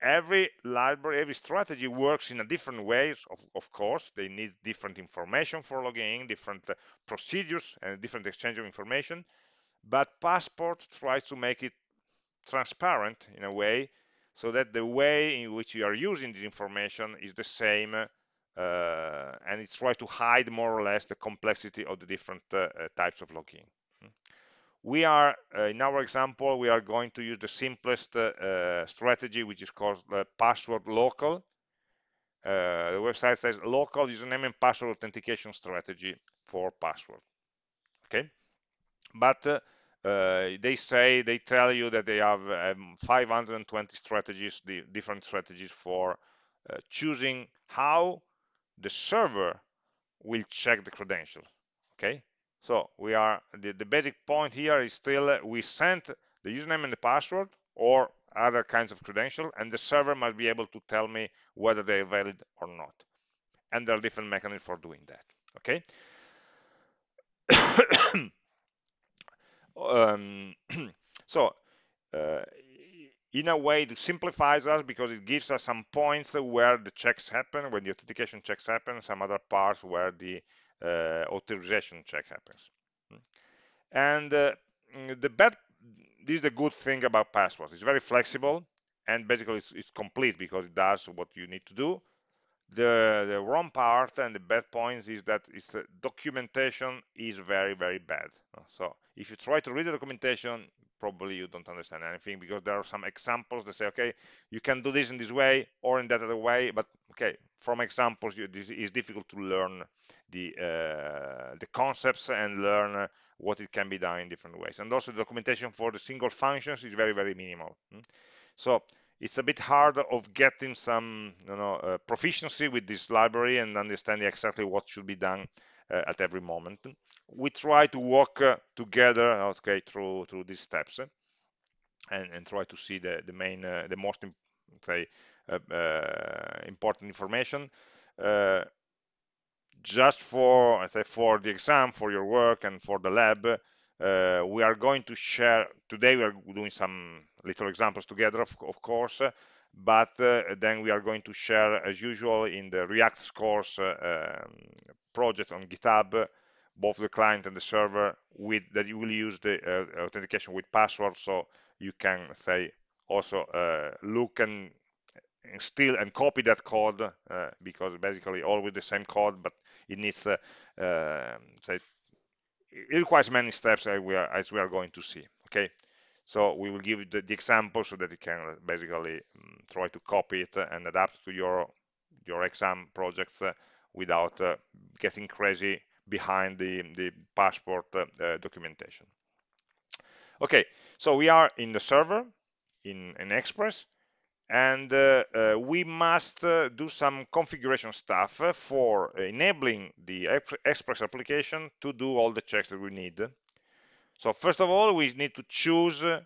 Every library, every strategy works in a different way, of, of course. They need different information for logging in, different uh, procedures, and different exchange of information. But Passport tries to make it transparent in a way so that the way in which you are using this information is the same uh, and it tries to hide more or less the complexity of the different uh, uh types of login we are uh, in our example we are going to use the simplest uh, strategy which is called passport local. Uh, the website says local username and password authentication strategy for passport. Okay? But uh, they say they tell you that they have um, 520 strategies the different strategies for uh, choosing how the server will check the credential. Okay so we are the, the basic point here is still uh, we sent the username and the password or other kinds of credential and the server must be able to tell me whether they're valid or not. And there are different mechanisms for doing that okay? Um, so uh, in a way it simplifies us because it gives us some points where the checks happen, when the authentication checks happen, some other parts where the authorization check happens. And uh, the bad, this is the good thing about passport's. It's very flexible and basically it's, it's complete because it does what you need to do. The, the wrong part and the bad points is that its uh, documentation is very, very bad. So if you try to read the documentation, probably you don't understand anything because there are some examples that say, okay, you can do this in this way or in that other way, but okay, from examples, you, is difficult to learn the uh, the concepts and learn what it can be done in different ways. And also the documentation for the single functions is very, very minimal. Hmm? So it's a bit hard of getting some you know, uh, proficiency with this library and understanding exactly what should be done at every moment. We try to walk uh, together, okay, through through these steps, and and try to see the the main, uh, the most, say, important information just for I say for the exam, for your work, and for the lab, uh, we are going to share today. We are doing some little examples together, of, of course, but uh, then we are going to share, as usual, in the React Scores uh, um, project on GitHub, both the client and the server, with that you will use the uh, authentication with passport, so you can say also uh, look and steal and copy that code uh, because basically all with the same code, but it needs uh, uh, say it requires many steps as we are as we are going to see. Okay, so we will give the, the example so that you can basically um, try to copy it and adapt to your your exam projects uh, without uh, getting crazy behind the the passport uh, documentation. Okay, so we are in the server in, in Express and uh, uh, we must uh, do some configuration stuff for enabling the Express application to do all the checks that we need. So first of all, we need to choose uh,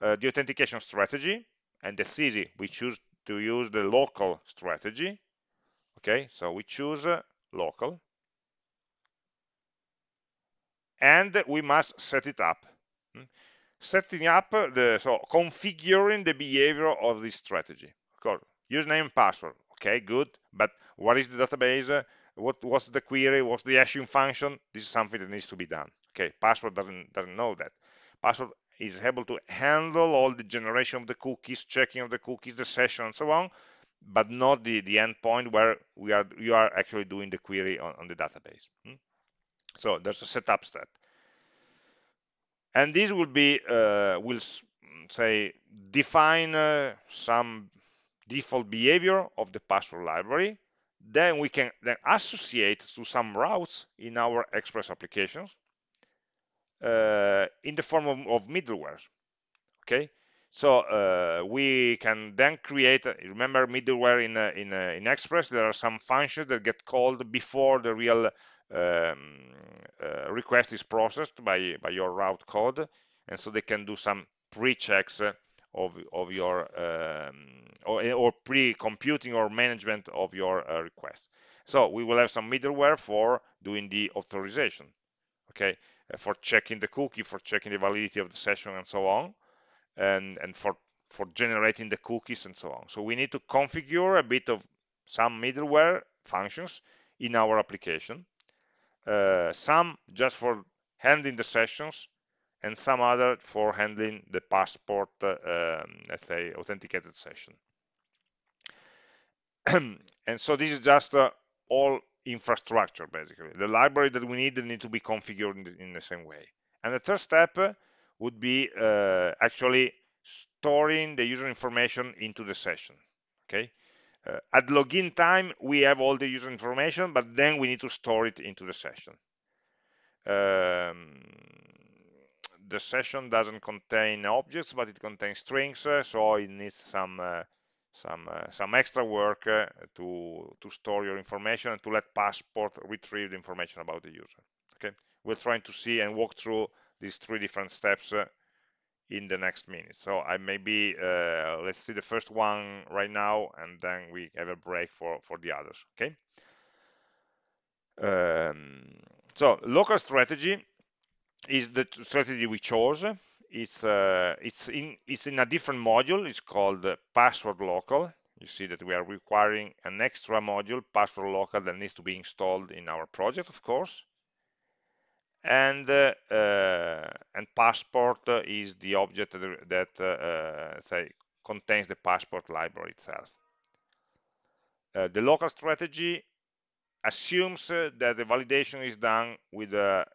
the authentication strategy, and that's easy. We choose to use the local strategy. Okay, so we choose uh, local, and we must set it up. Hmm setting up the so configuring the behavior of this strategy cool. username and password okay good but what is the database what what's the query what's the hashing function this is something that needs to be done okay passport doesn't doesn't know that. Passport is able to handle all the generation of the cookies checking of the cookies the session and so on but not the the endpoint where we are you are actually doing the query on, on the database. Hmm? so there's a setup step. And this will be uh, will say define uh, some default behavior of the password library. Then we can then associate to some routes in our express applications uh, in the form of, of middleware okay? So uh, we can then create remember middleware in uh, in, uh, in express? There are some functions that get called before the real um, uh, request is processed by, by your route code, and so they can do some pre-checks of, of your um, or, or pre-computing or management of your uh, request. So we will have some middleware for doing the authorization, okay, uh, for checking the cookie, for checking the validity of the session, and so on, and and for for generating the cookies and so on. So we need to configure a bit of some middleware functions in our application uh, some just for handling the sessions and some other for handling the passport, uh, um, let's say, authenticated session. and so this is just uh, all infrastructure, basically. The library that we need need to be configured in the, in the same way. And the third step would be uh, actually storing the user information into the session. Okay, uh, at login time, we have all the user information, but then we need to store it into the session. Um, the session doesn't contain objects, but it contains strings, uh, so it needs some uh, some uh, some extra work uh, to to store your information and to let Passport retrieve the information about the user. Okay, we're trying to see and walk through these three different steps uh, in the next minute. So I maybe uh, let's see the first one right now, and then we have a break for for the others. Okay. Um, so local strategy is the strategy we chose. It's uh, it's in it's in a different module. It's called uh, passport local. You see that we are requiring an extra module, passport local, that needs to be installed in our project, of course. And uh, uh and passport is the object that, that uh, say contains the passport library itself. the local strategy assumes that the validation is done with a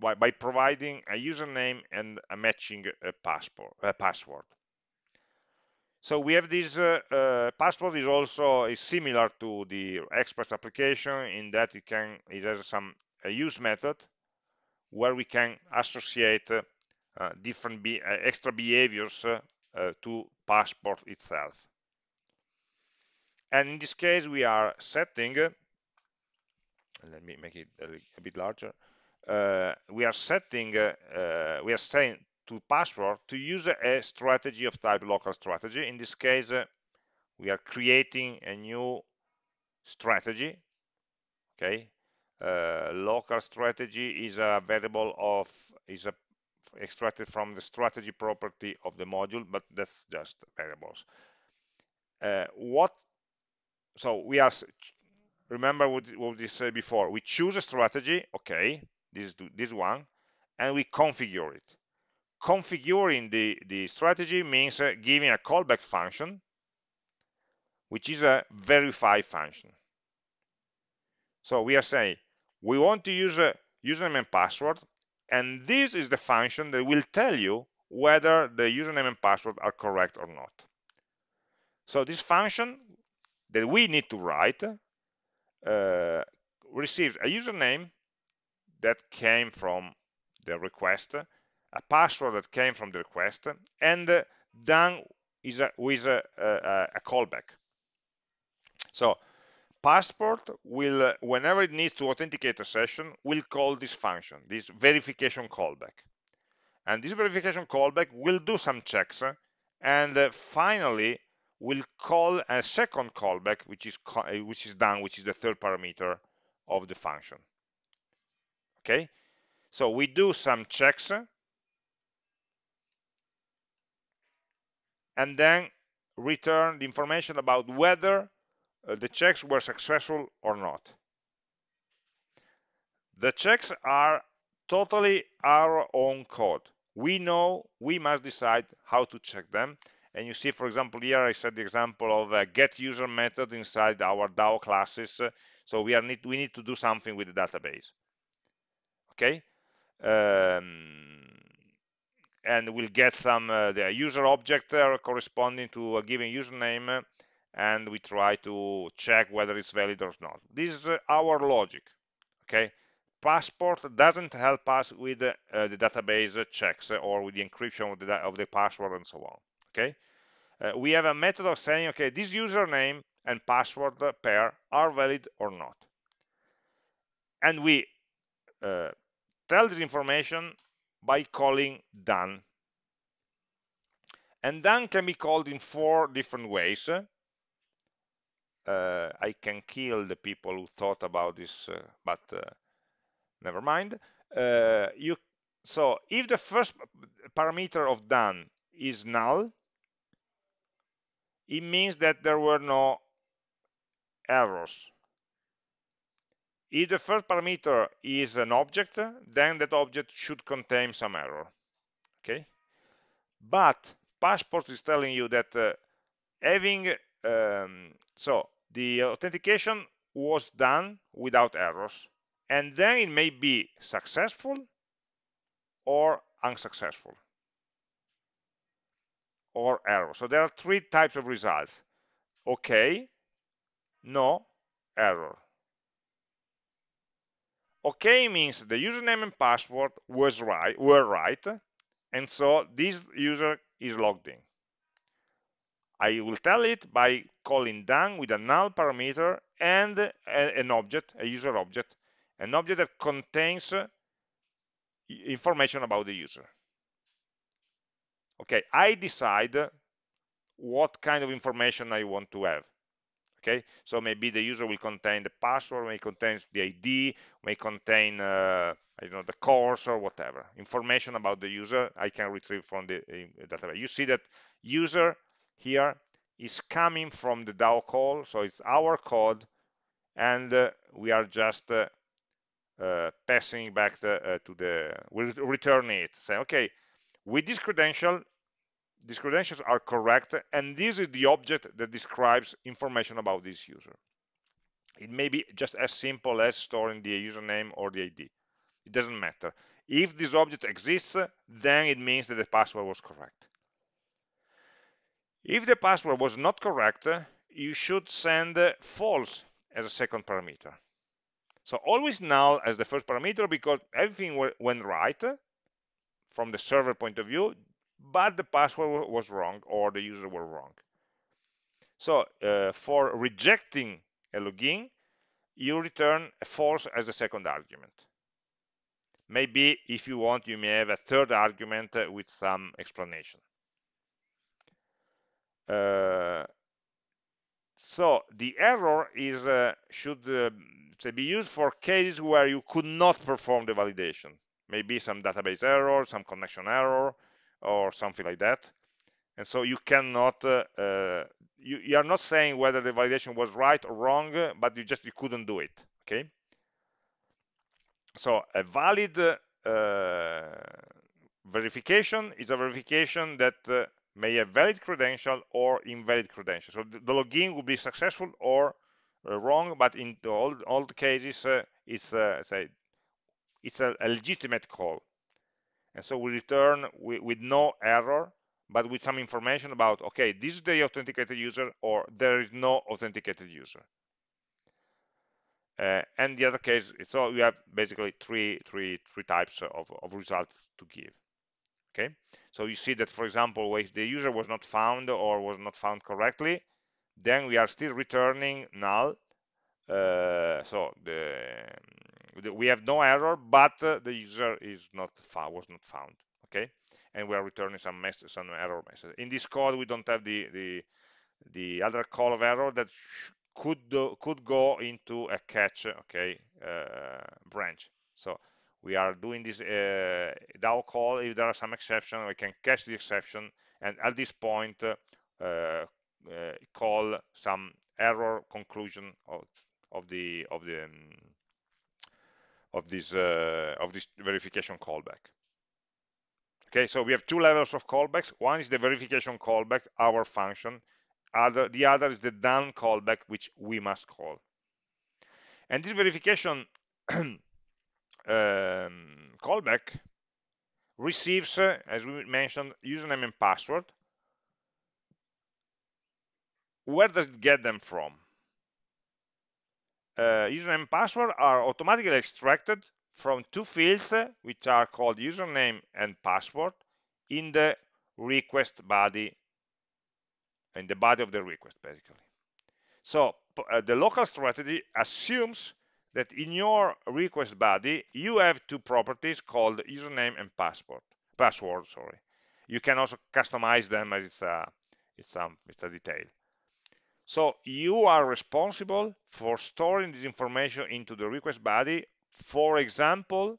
by, by providing a username and a matching uh, passport, uh, password. So we have this uh, uh, password is also is similar to the Express application in that it can it has some use method where we can associate uh, different be uh, extra behaviors to passport itself. And in this case, we are setting. let me make it a, a bit larger uh, we are setting, uh, uh, we are saying to password to use a strategy of type local strategy. In this case, we are creating a new strategy. Okay, uh, local strategy is a variable of is a extracted from the strategy property of the module, but that's just variables. Uh, what? So we are remember what, what we said before. We choose a strategy. Okay, this, this one, and we configure it. Configuring the, the strategy means uh, giving a callback function, which is a verify function. So we are saying we want to use a username and password, and this is the function that will tell you whether the username and password are correct or not. So this function that we need to write uh, receives a username that came from the request, a password that came from the request, and done is a, with a, a, a callback. So passport will, whenever it needs to authenticate a session, will call this function, this verification callback. And this verification callback will do some checks and finally will call a second callback, which is which is done, which is the third parameter of the function okay? So we do some checks and then return the information about whether uh, the checks were successful or not. The checks are totally our own code. We know we must decide how to check them. And you see for example here I said the example of a get user method inside our DAO classes. So we are need we need to do something with the database okay um, and we'll get some uh, the user object corresponding to a given username and we try to check whether it's valid or not. This is uh, our logic okay? Passport doesn't help us with uh, the database checks or with the encryption of the, of the password and so on okay? Uh, we have a method of saying okay this username and password pair are valid or not. And we uh, tell this information by calling done. And done can be called in four different ways. Uh, I can kill the people who thought about this, uh, but uh, never mind. Uh, you, so if the first parameter of done is null, it means that there were no errors if the first parameter is an object, then that object should contain some error. Okay, but passport is telling you that uh, having um, so the authentication was done without errors, and then it may be successful or unsuccessful or error. So there are three types of results. Okay, no, error. OK means the username and password was right, were right, and so this user is logged in. I will tell it by calling done with a null parameter and an object, a user object, an object that contains uh, information about the user. Okay, I decide what kind of information I want to have. Okay? So maybe the user will contain the password may contain the id may contain uh, i don't know the course or whatever. Information about the user i can retrieve from the database. You see that user here is coming from the dao call so it's our code and uh, we are just uh, uh, passing back the, uh, to the we'll return it saying okay with this credential these credentials are correct and this is the object that describes information about this user. It may be just as simple as storing the username or the id it doesn't matter. If this object exists then it means that the password was correct. If the password was not correct you should send false as a second parameter. So always null as the first parameter because everything went right from the server point of view but the password was wrong or the user were wrong. So uh, for rejecting a login, you return a false as a second argument. Maybe if you want, you may have a third argument uh, with some explanation. Uh, so the error is uh, should uh, be used for cases where you could not perform the validation. Maybe some database error, some connection error, or something like that. And so you cannot, uh, uh, you, you, are not saying whether the validation was right or wrong, but you just you couldn't do it, okay? So a valid uh, verification is a verification that uh, may have valid credential or invalid credential. So the, the login will be successful or uh, wrong, but in all, all the cases, uh, it's, say, it's a, a legitimate call and so we return with, with no error but with some information about okay this is the authenticated user or there is no authenticated user. Uh, and the other case so we have basically three three three types of, of results to give okay? So you see that for example if the user was not found or was not found correctly then we are still returning null uh, so the we have no error, but uh, the user is not found, was not found. Okay, and we are returning some message, some error message. In this code, we don't have the the the other call of error that could do, could go into a catch. Okay, uh, branch. So we are doing this uh, DAO call. If there are some exception, we can catch the exception, and at this point, uh, uh, call some error conclusion of of the of the um, of this uh, of this verification callback. Okay, so we have two levels of callbacks. One is the verification callback, our function. Other, the other is the done callback, which we must call. And this verification um, callback receives, uh, as we mentioned, username and password. Where does it get them from? Uh, username and password are automatically extracted from two fields uh, which are called username and password in the request body in the body of the request basically. So uh, the local strategy assumes that in your request body you have two properties called username and password password sorry. You can also customize them as it's a it's a it's a detail so you are responsible for storing this information into the request body, for example,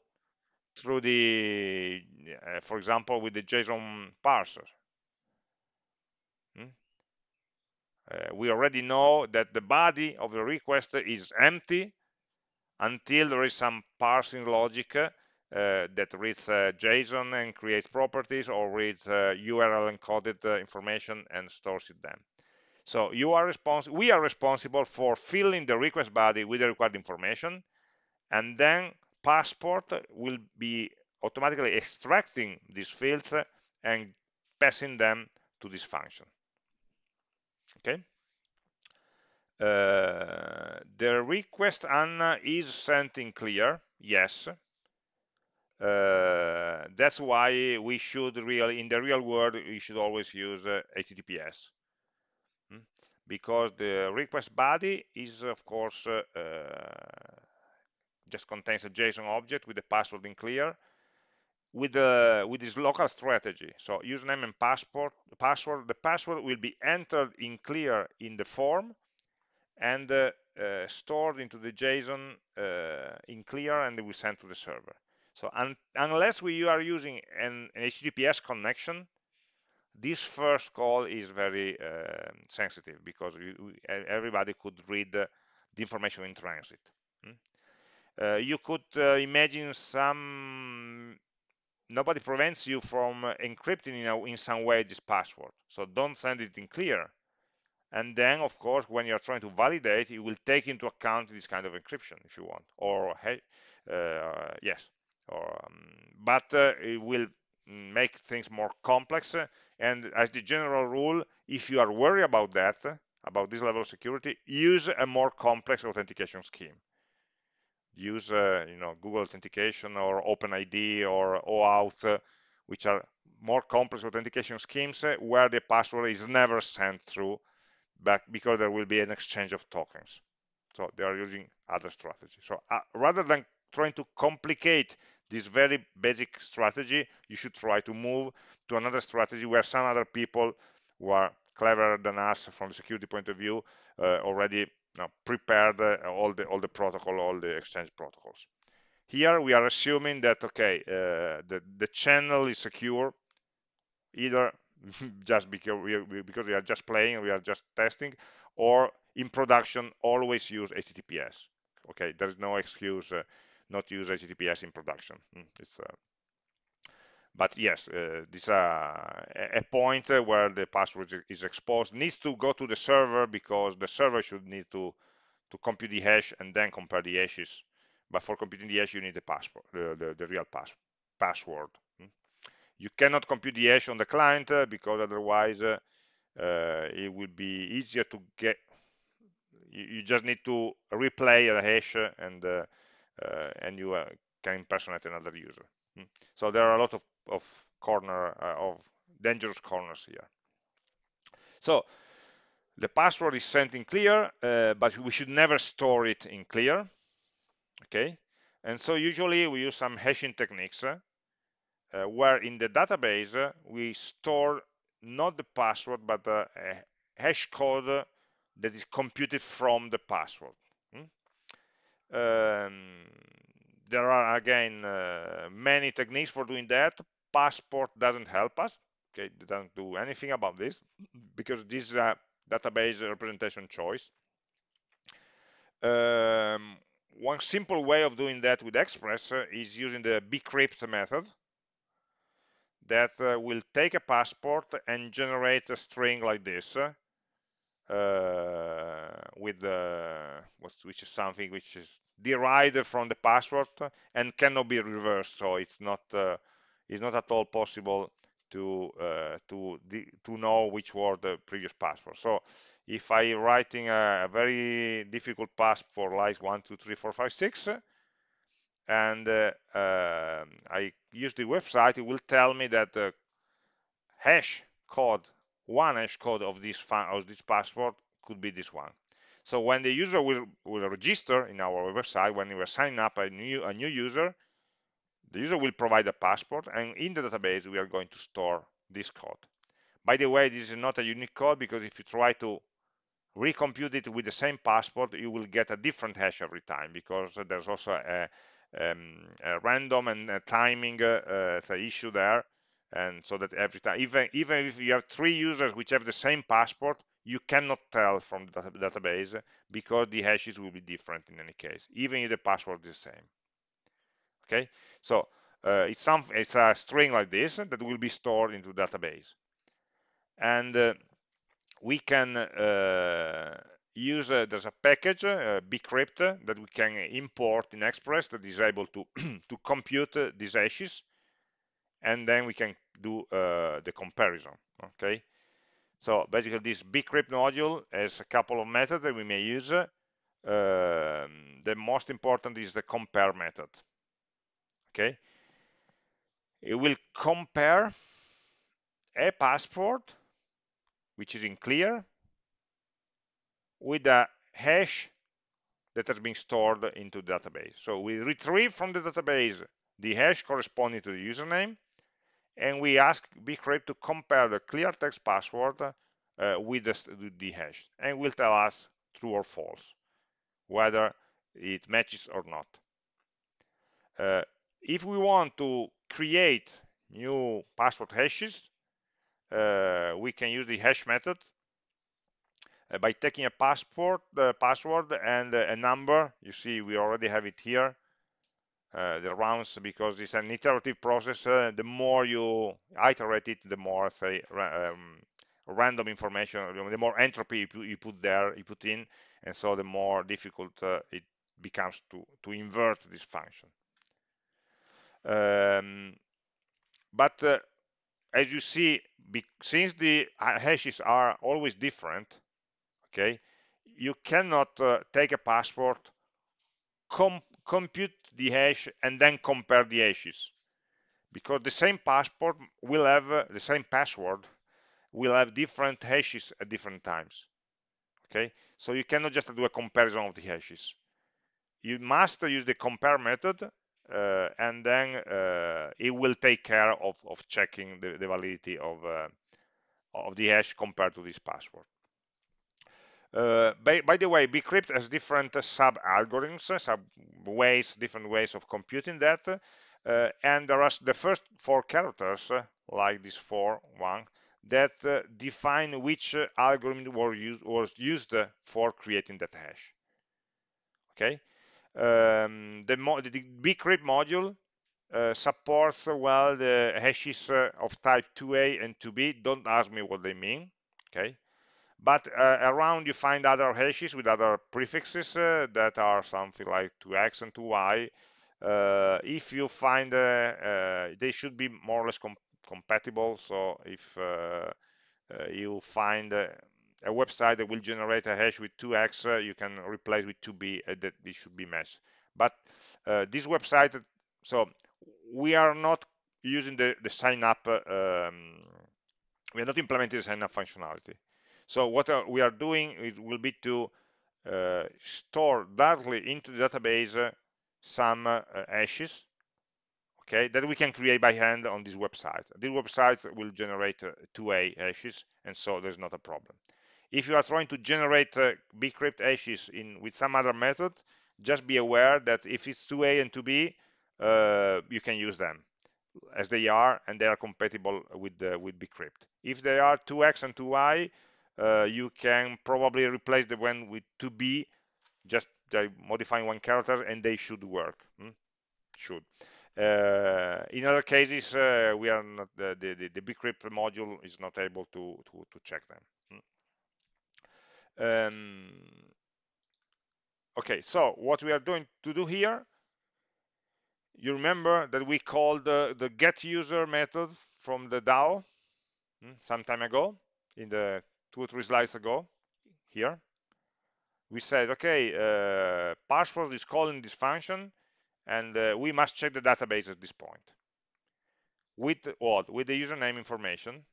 through the, uh, for example, with the JSON parser. Hmm? Uh, we already know that the body of the request is empty until there is some parsing logic uh, that reads uh, JSON and creates properties or reads URL uh, encoded uh, information and stores it then. So you are responsible, we are responsible for filling the request body with the required information, and then Passport will be automatically extracting these fields and passing them to this function. Okay. Uh, the request Anna is sent in clear, yes. Uh, that's why we should really, in the real world, we should always use uh, HTTPS because the request body is of course uh, uh, just contains a JSON object with the password in clear with the with this local strategy so username and passport password the password will be entered in clear in the form and uh, uh, stored into the JSON uh, in clear and we send to the server. So un unless we are using an, an, HTTPS connection, this first call is very uh, sensitive because everybody could read the, information in transit. Hmm? Uh, you could uh, imagine some nobody prevents you from encrypting you know, in some way this password so don't send it in clear and then of course when you're trying to validate you will take into account this kind of encryption if you want or uh, yes or um, but uh, it will make things more complex and as the general rule if you are worried about that about this level of security use a more complex authentication scheme. Use uh, you know Google authentication or OpenID or OAuth uh, which are more complex authentication schemes uh, where the password is never sent through but because there will be an exchange of tokens. So they are using other strategies. So uh, rather than trying to complicate this very basic strategy you should try to move to another strategy where some other people who are cleverer than us from the security point of view uh, already prepared uh, all the all the protocol, all the exchange protocols. Here we are assuming that okay, uh, the the channel is secure, either just because we, because we are just playing, we are just testing, or in production always use HTTPS. Okay, there is no excuse uh, not use HTTPS in production. Hmm, it's uh, but yes, uh, this is uh, a point where the password is exposed needs to go to the server because the server should need to to compute the hash and then compare the hashes. But for computing the hash, you need the password, the, the, the real pass password. Hmm? You cannot compute the hash on the client uh, because otherwise uh, uh, it will be easier to get. You, you, just need to replay the hash and and you can impersonate another user. Hmm? So there are a lot of of corner uh, of dangerous corners here. So the password is sent in clear, uh, but we should never store it in clear. Okay, and so usually we use some hashing techniques uh, where in the database uh, we store not the password but a hash code that is computed from the password. Um, there are again uh, many techniques for doing that. Passport doesn't help us okay? It doesn't do anything about this because this is a database representation choice. Um, one simple way of doing that with express uh, is using the bcrypt method that uh, will take a passport and generate a string like this. uh, with uh, which is something which is derived from the password and cannot be reversed so it's not uh, it's not at all possible to uh, to to know which were the previous password. So if I writing a, very difficult password like one two three four five six, and uh, uh, I use the website, it will tell me that the hash code, one hash code of this of this password could be this one. So when the user will, will register in our website, when we are signing up a new a new user, the user will provide a passport, and in the database, we are going to store this code. By the way, this is not a unique code because if you try to recompute it with the same passport, you will get a different hash every time because there's also a, um, a random and a timing uh, uh, issue there. And so that every time, even, even if you have three users which have the same passport, you cannot tell from the database because the hashes will be different in any case, even if the password is the same. Okay? So uh, it's some it's a string like this that will be stored into database. And uh, we can uh, use uh, there's a package uh, bcrypt that we can import in express that is able to to compute uh, these hashes. And then we can do the comparison okay? So basically this bcrypt module has a couple of methods that we may use. Um, the most important is the compare method okay? It will compare a passport which is in clear with a hash that has been stored into the database. So we retrieve from the database the hash corresponding to the username and we ask bcrypt to compare the clear text password uh, with the, the hash and will tell us true or false, whether it matches or not. Uh, if we want to create new password hashes, uh, we can use the hash method uh, by taking a passport, the password and uh, a number. You see, we already have it here. Uh, the rounds because it's an iterative process. Uh, the more you iterate it, the more say um, random information, the more entropy you put there, you put in, and so the more difficult uh, it becomes to to invert this function. Um, but uh, as you see, since the hashes are always different, okay, you cannot uh, take a passport, com compute the hash, and then compare the hashes, because the same passport will have uh, the same password will have different hashes at different times. Okay, so you cannot just do a comparison of the hashes. You must use the compare method uh, and then uh, it will take care of, of checking the, the validity of, uh, of the hash compared to this password. Uh, by, by, the way, bcrypt has different uh, sub algorithms, uh, sub ways, different ways of computing that. and there are the first four characters, like this four one, that define which algorithm used, was used for creating that hash. Okay, um, the, the bcrypt module uh, supports well the hashes uh, of type 2a and 2b. Don't ask me what they mean. Okay, but uh, around you find other hashes with other prefixes uh, that are something like 2x and 2y. Uh, if you find uh, they should be more or less com compatible. So if you find a website that will generate a hash with 2x, uh, you can replace with 2b, uh, that this should be matched. But uh, this website, so we are not using the, the sign up, uh, um, we are not implementing the sign up functionality. So what we are doing it will be to uh, store directly into the database uh, some hashes okay, that we can create by hand on this website. This website will generate uh, 2A hashes, and so there's not a problem. If you are trying to generate uh, bcrypt hashes in with some other method, just be aware that if it's 2a and 2b, uh, you can use them as they are, and they are compatible with with bcrypt. If they are 2x and 2y, uh, you can probably replace the one with 2b, just modifying one character, and they should work. Hmm? Should. Uh, in other cases, uh, we are not the, the, the bcrypt module is not able to to, to check them. Um, okay, so what we are going to do here, you remember that we called the, the get user method from the DAO hmm, some time ago, in the two or three slides ago, here. We said, okay, uh, password is calling this function, and uh, we must check the database at this point. With what? With the username information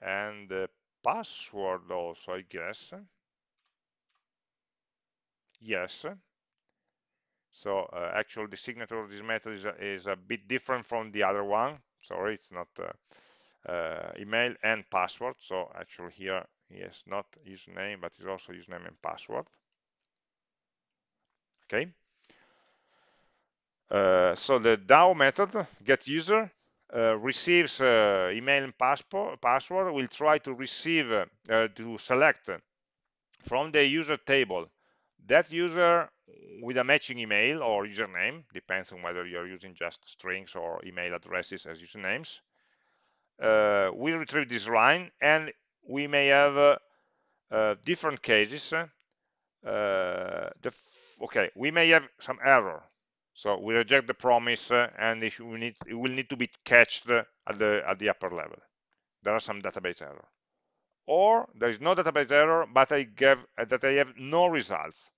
and the password also, I guess. Yes. So uh, actually the signature of this method is a, is a, bit different from the other one. Sorry, it's not uh, uh, email and password. So actually here, he yes, not username, but it's also username and password. Okay. Uh, so the DAO method, get user, uh, receives uh, email and passport, password will try to receive uh, to select from the user table that user with a matching email or username depends on whether you're using just strings or email addresses as usernames uh, we retrieve this line and we may have uh, uh, different cases okay we may have some error so we reject the promise uh, and it, need, it, will need to be catched at the, at the upper level. There are some database error. Or there is no database error, but I give, uh, that I have no results.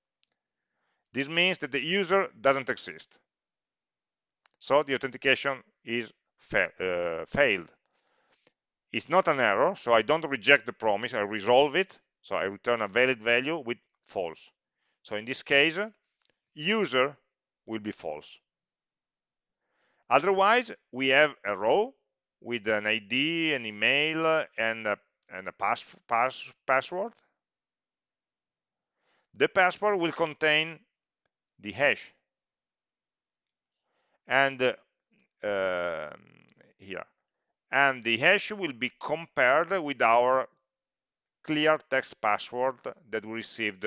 This means that the user doesn't exist. So the authentication is fa uh, failed. It's not an error, so I don't reject the promise, I resolve it. So I return a valid value with false. So in this case, user will be false. Otherwise, we have a row with an ID, an email, and a, and a pass, pass, password. the password will contain the hash and uh, here and the hash will be compared with our clear text password that we received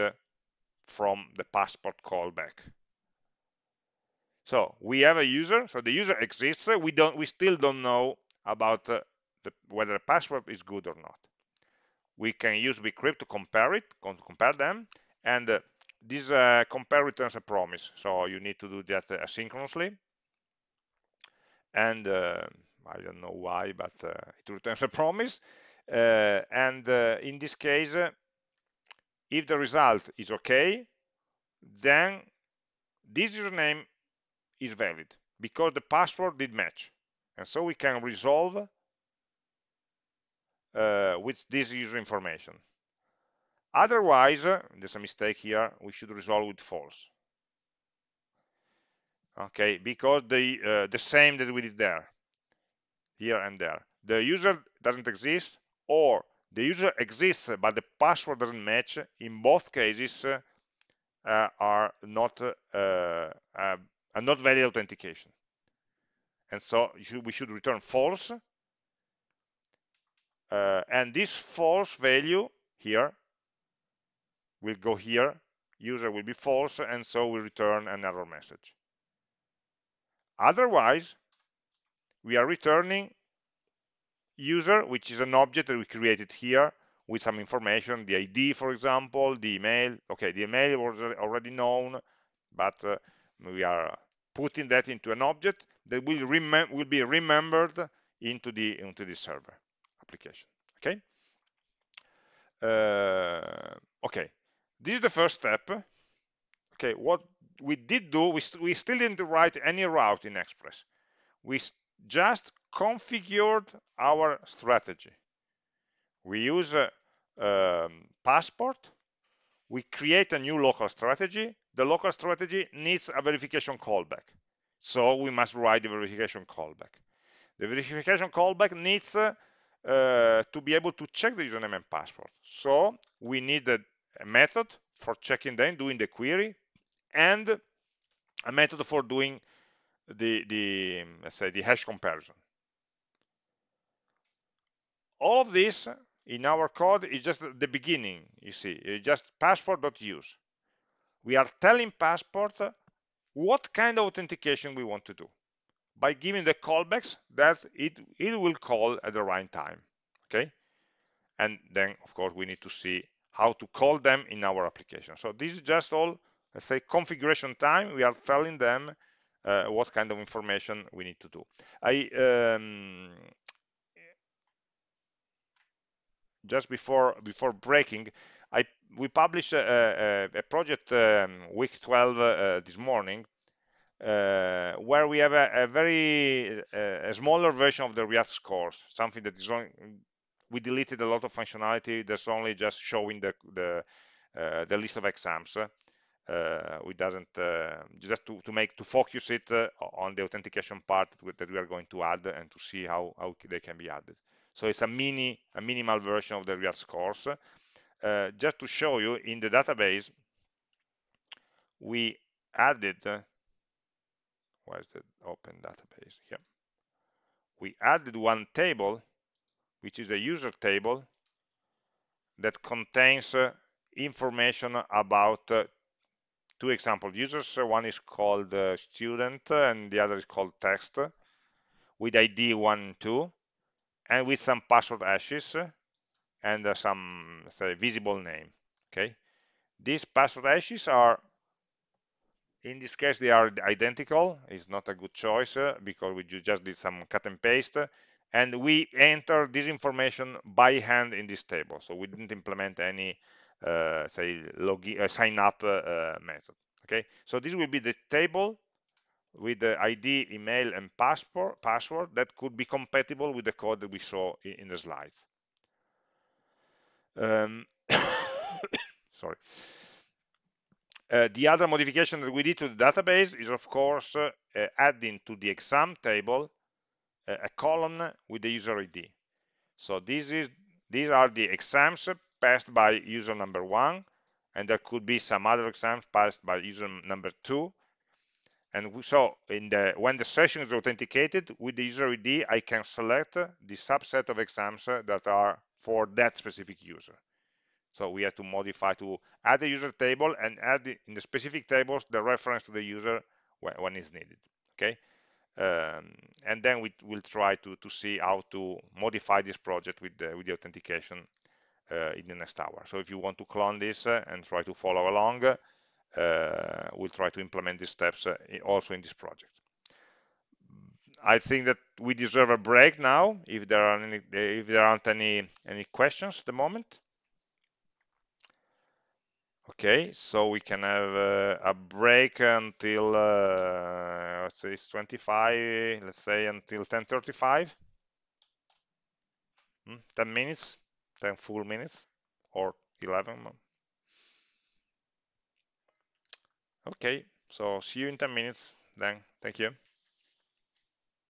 from the passport callback. So we have a user so the user exists. We don't we still don't know about uh, the, whether the password is good or not. We can use bcrypt to compare it compare them and uh, this uh, compare returns a promise. So you need to do that asynchronously. And uh, I don't know why but uh, it returns a promise. Uh, and uh, in this case if the result is okay then this username is valid because the password did match. And so we can resolve uh, with this user information. Otherwise uh, there's a mistake here we should resolve with false. Okay because the uh, the same that we did there here and there. The user doesn't exist or the user exists but the password doesn't match. In both cases uh, are not uh, uh, not valid authentication. And so we should return false uh, and this false value here will go here. User will be false and so we return an error message. Otherwise we are returning user which is an object that we created here with some information the id for example the email. Okay the email was already known but uh, we are putting that into an object that will, will be remembered into the into the server application okay? Uh, okay this is the first step. Okay what we did do we, st we still didn't write any route in express. We just configured our strategy. We use a, um, passport. We create a new local strategy. The local strategy needs a verification callback. So we must write the verification callback. The verification callback needs uh, uh, to be able to check the username and password. So we need a, a method for checking them, doing the query, and a method for doing the, the let's say the hash comparison. All of this in our code is just the beginning, you see, it's just passport.use. We are telling passport what kind of authentication we want to do by giving the callbacks that it, it will call at the right time, okay? And then, of course, we need to see how to call them in our application. So this is just all, let's say, configuration time. We are telling them uh, what kind of information we need to do. I um, just before before breaking, I we published a, a, a project um, week 12 uh, this morning uh, where we have a, a very a smaller version of the React scores, something that is only, we deleted a lot of functionality that's only just showing the the, uh, the list of exams. Uh, we doesn't uh, just to, to make to focus it uh, on the authentication part that we are going to add and to see how, how they can be added. So it's a mini a minimal version of the real scores. just to show you in the database, we added where's the open database here we added one table which is the user table that contains uh, information about uh, two example users one is called uh, student and the other is called text with id 1 2 and with some password hashes and uh, some say visible name okay these password hashes are in this case, they are identical. It's not a good choice uh, because we just did some cut and paste. And we enter this information by hand in this table. So we didn't implement any, say, login, uh, sign up uh, uh, method. Okay, so this will be the table with the ID, email, and passport, password that could be compatible with the code that we saw in, the slides. Um, sorry. Uh, the other modification that we did to the database is, of course, uh, adding to the exam table uh, a column with the user ID. So this is these are the exams passed by user number one, and there could be some other exams passed by user number two. And so in the when the session is authenticated with the user ID, I can select the subset of exams that are for that specific user. So we have to modify to add the user table and add in the specific tables the reference to the user when, when it's needed. Okay. Um, and then we will try to, to see how to modify this project with the, with the authentication in the next hour. So if you want to clone this uh, and try to follow along, uh, we'll try to implement these steps uh, also in this project. I think that we deserve a break now. If there are any, if there aren't any any questions at the moment. Okay, so we can have uh, a break until uh, let's say it's 25. Let's say until 10:35. Hmm, 10 minutes, 10 full minutes, or 11. Okay, so see you in 10 minutes then. Thank you.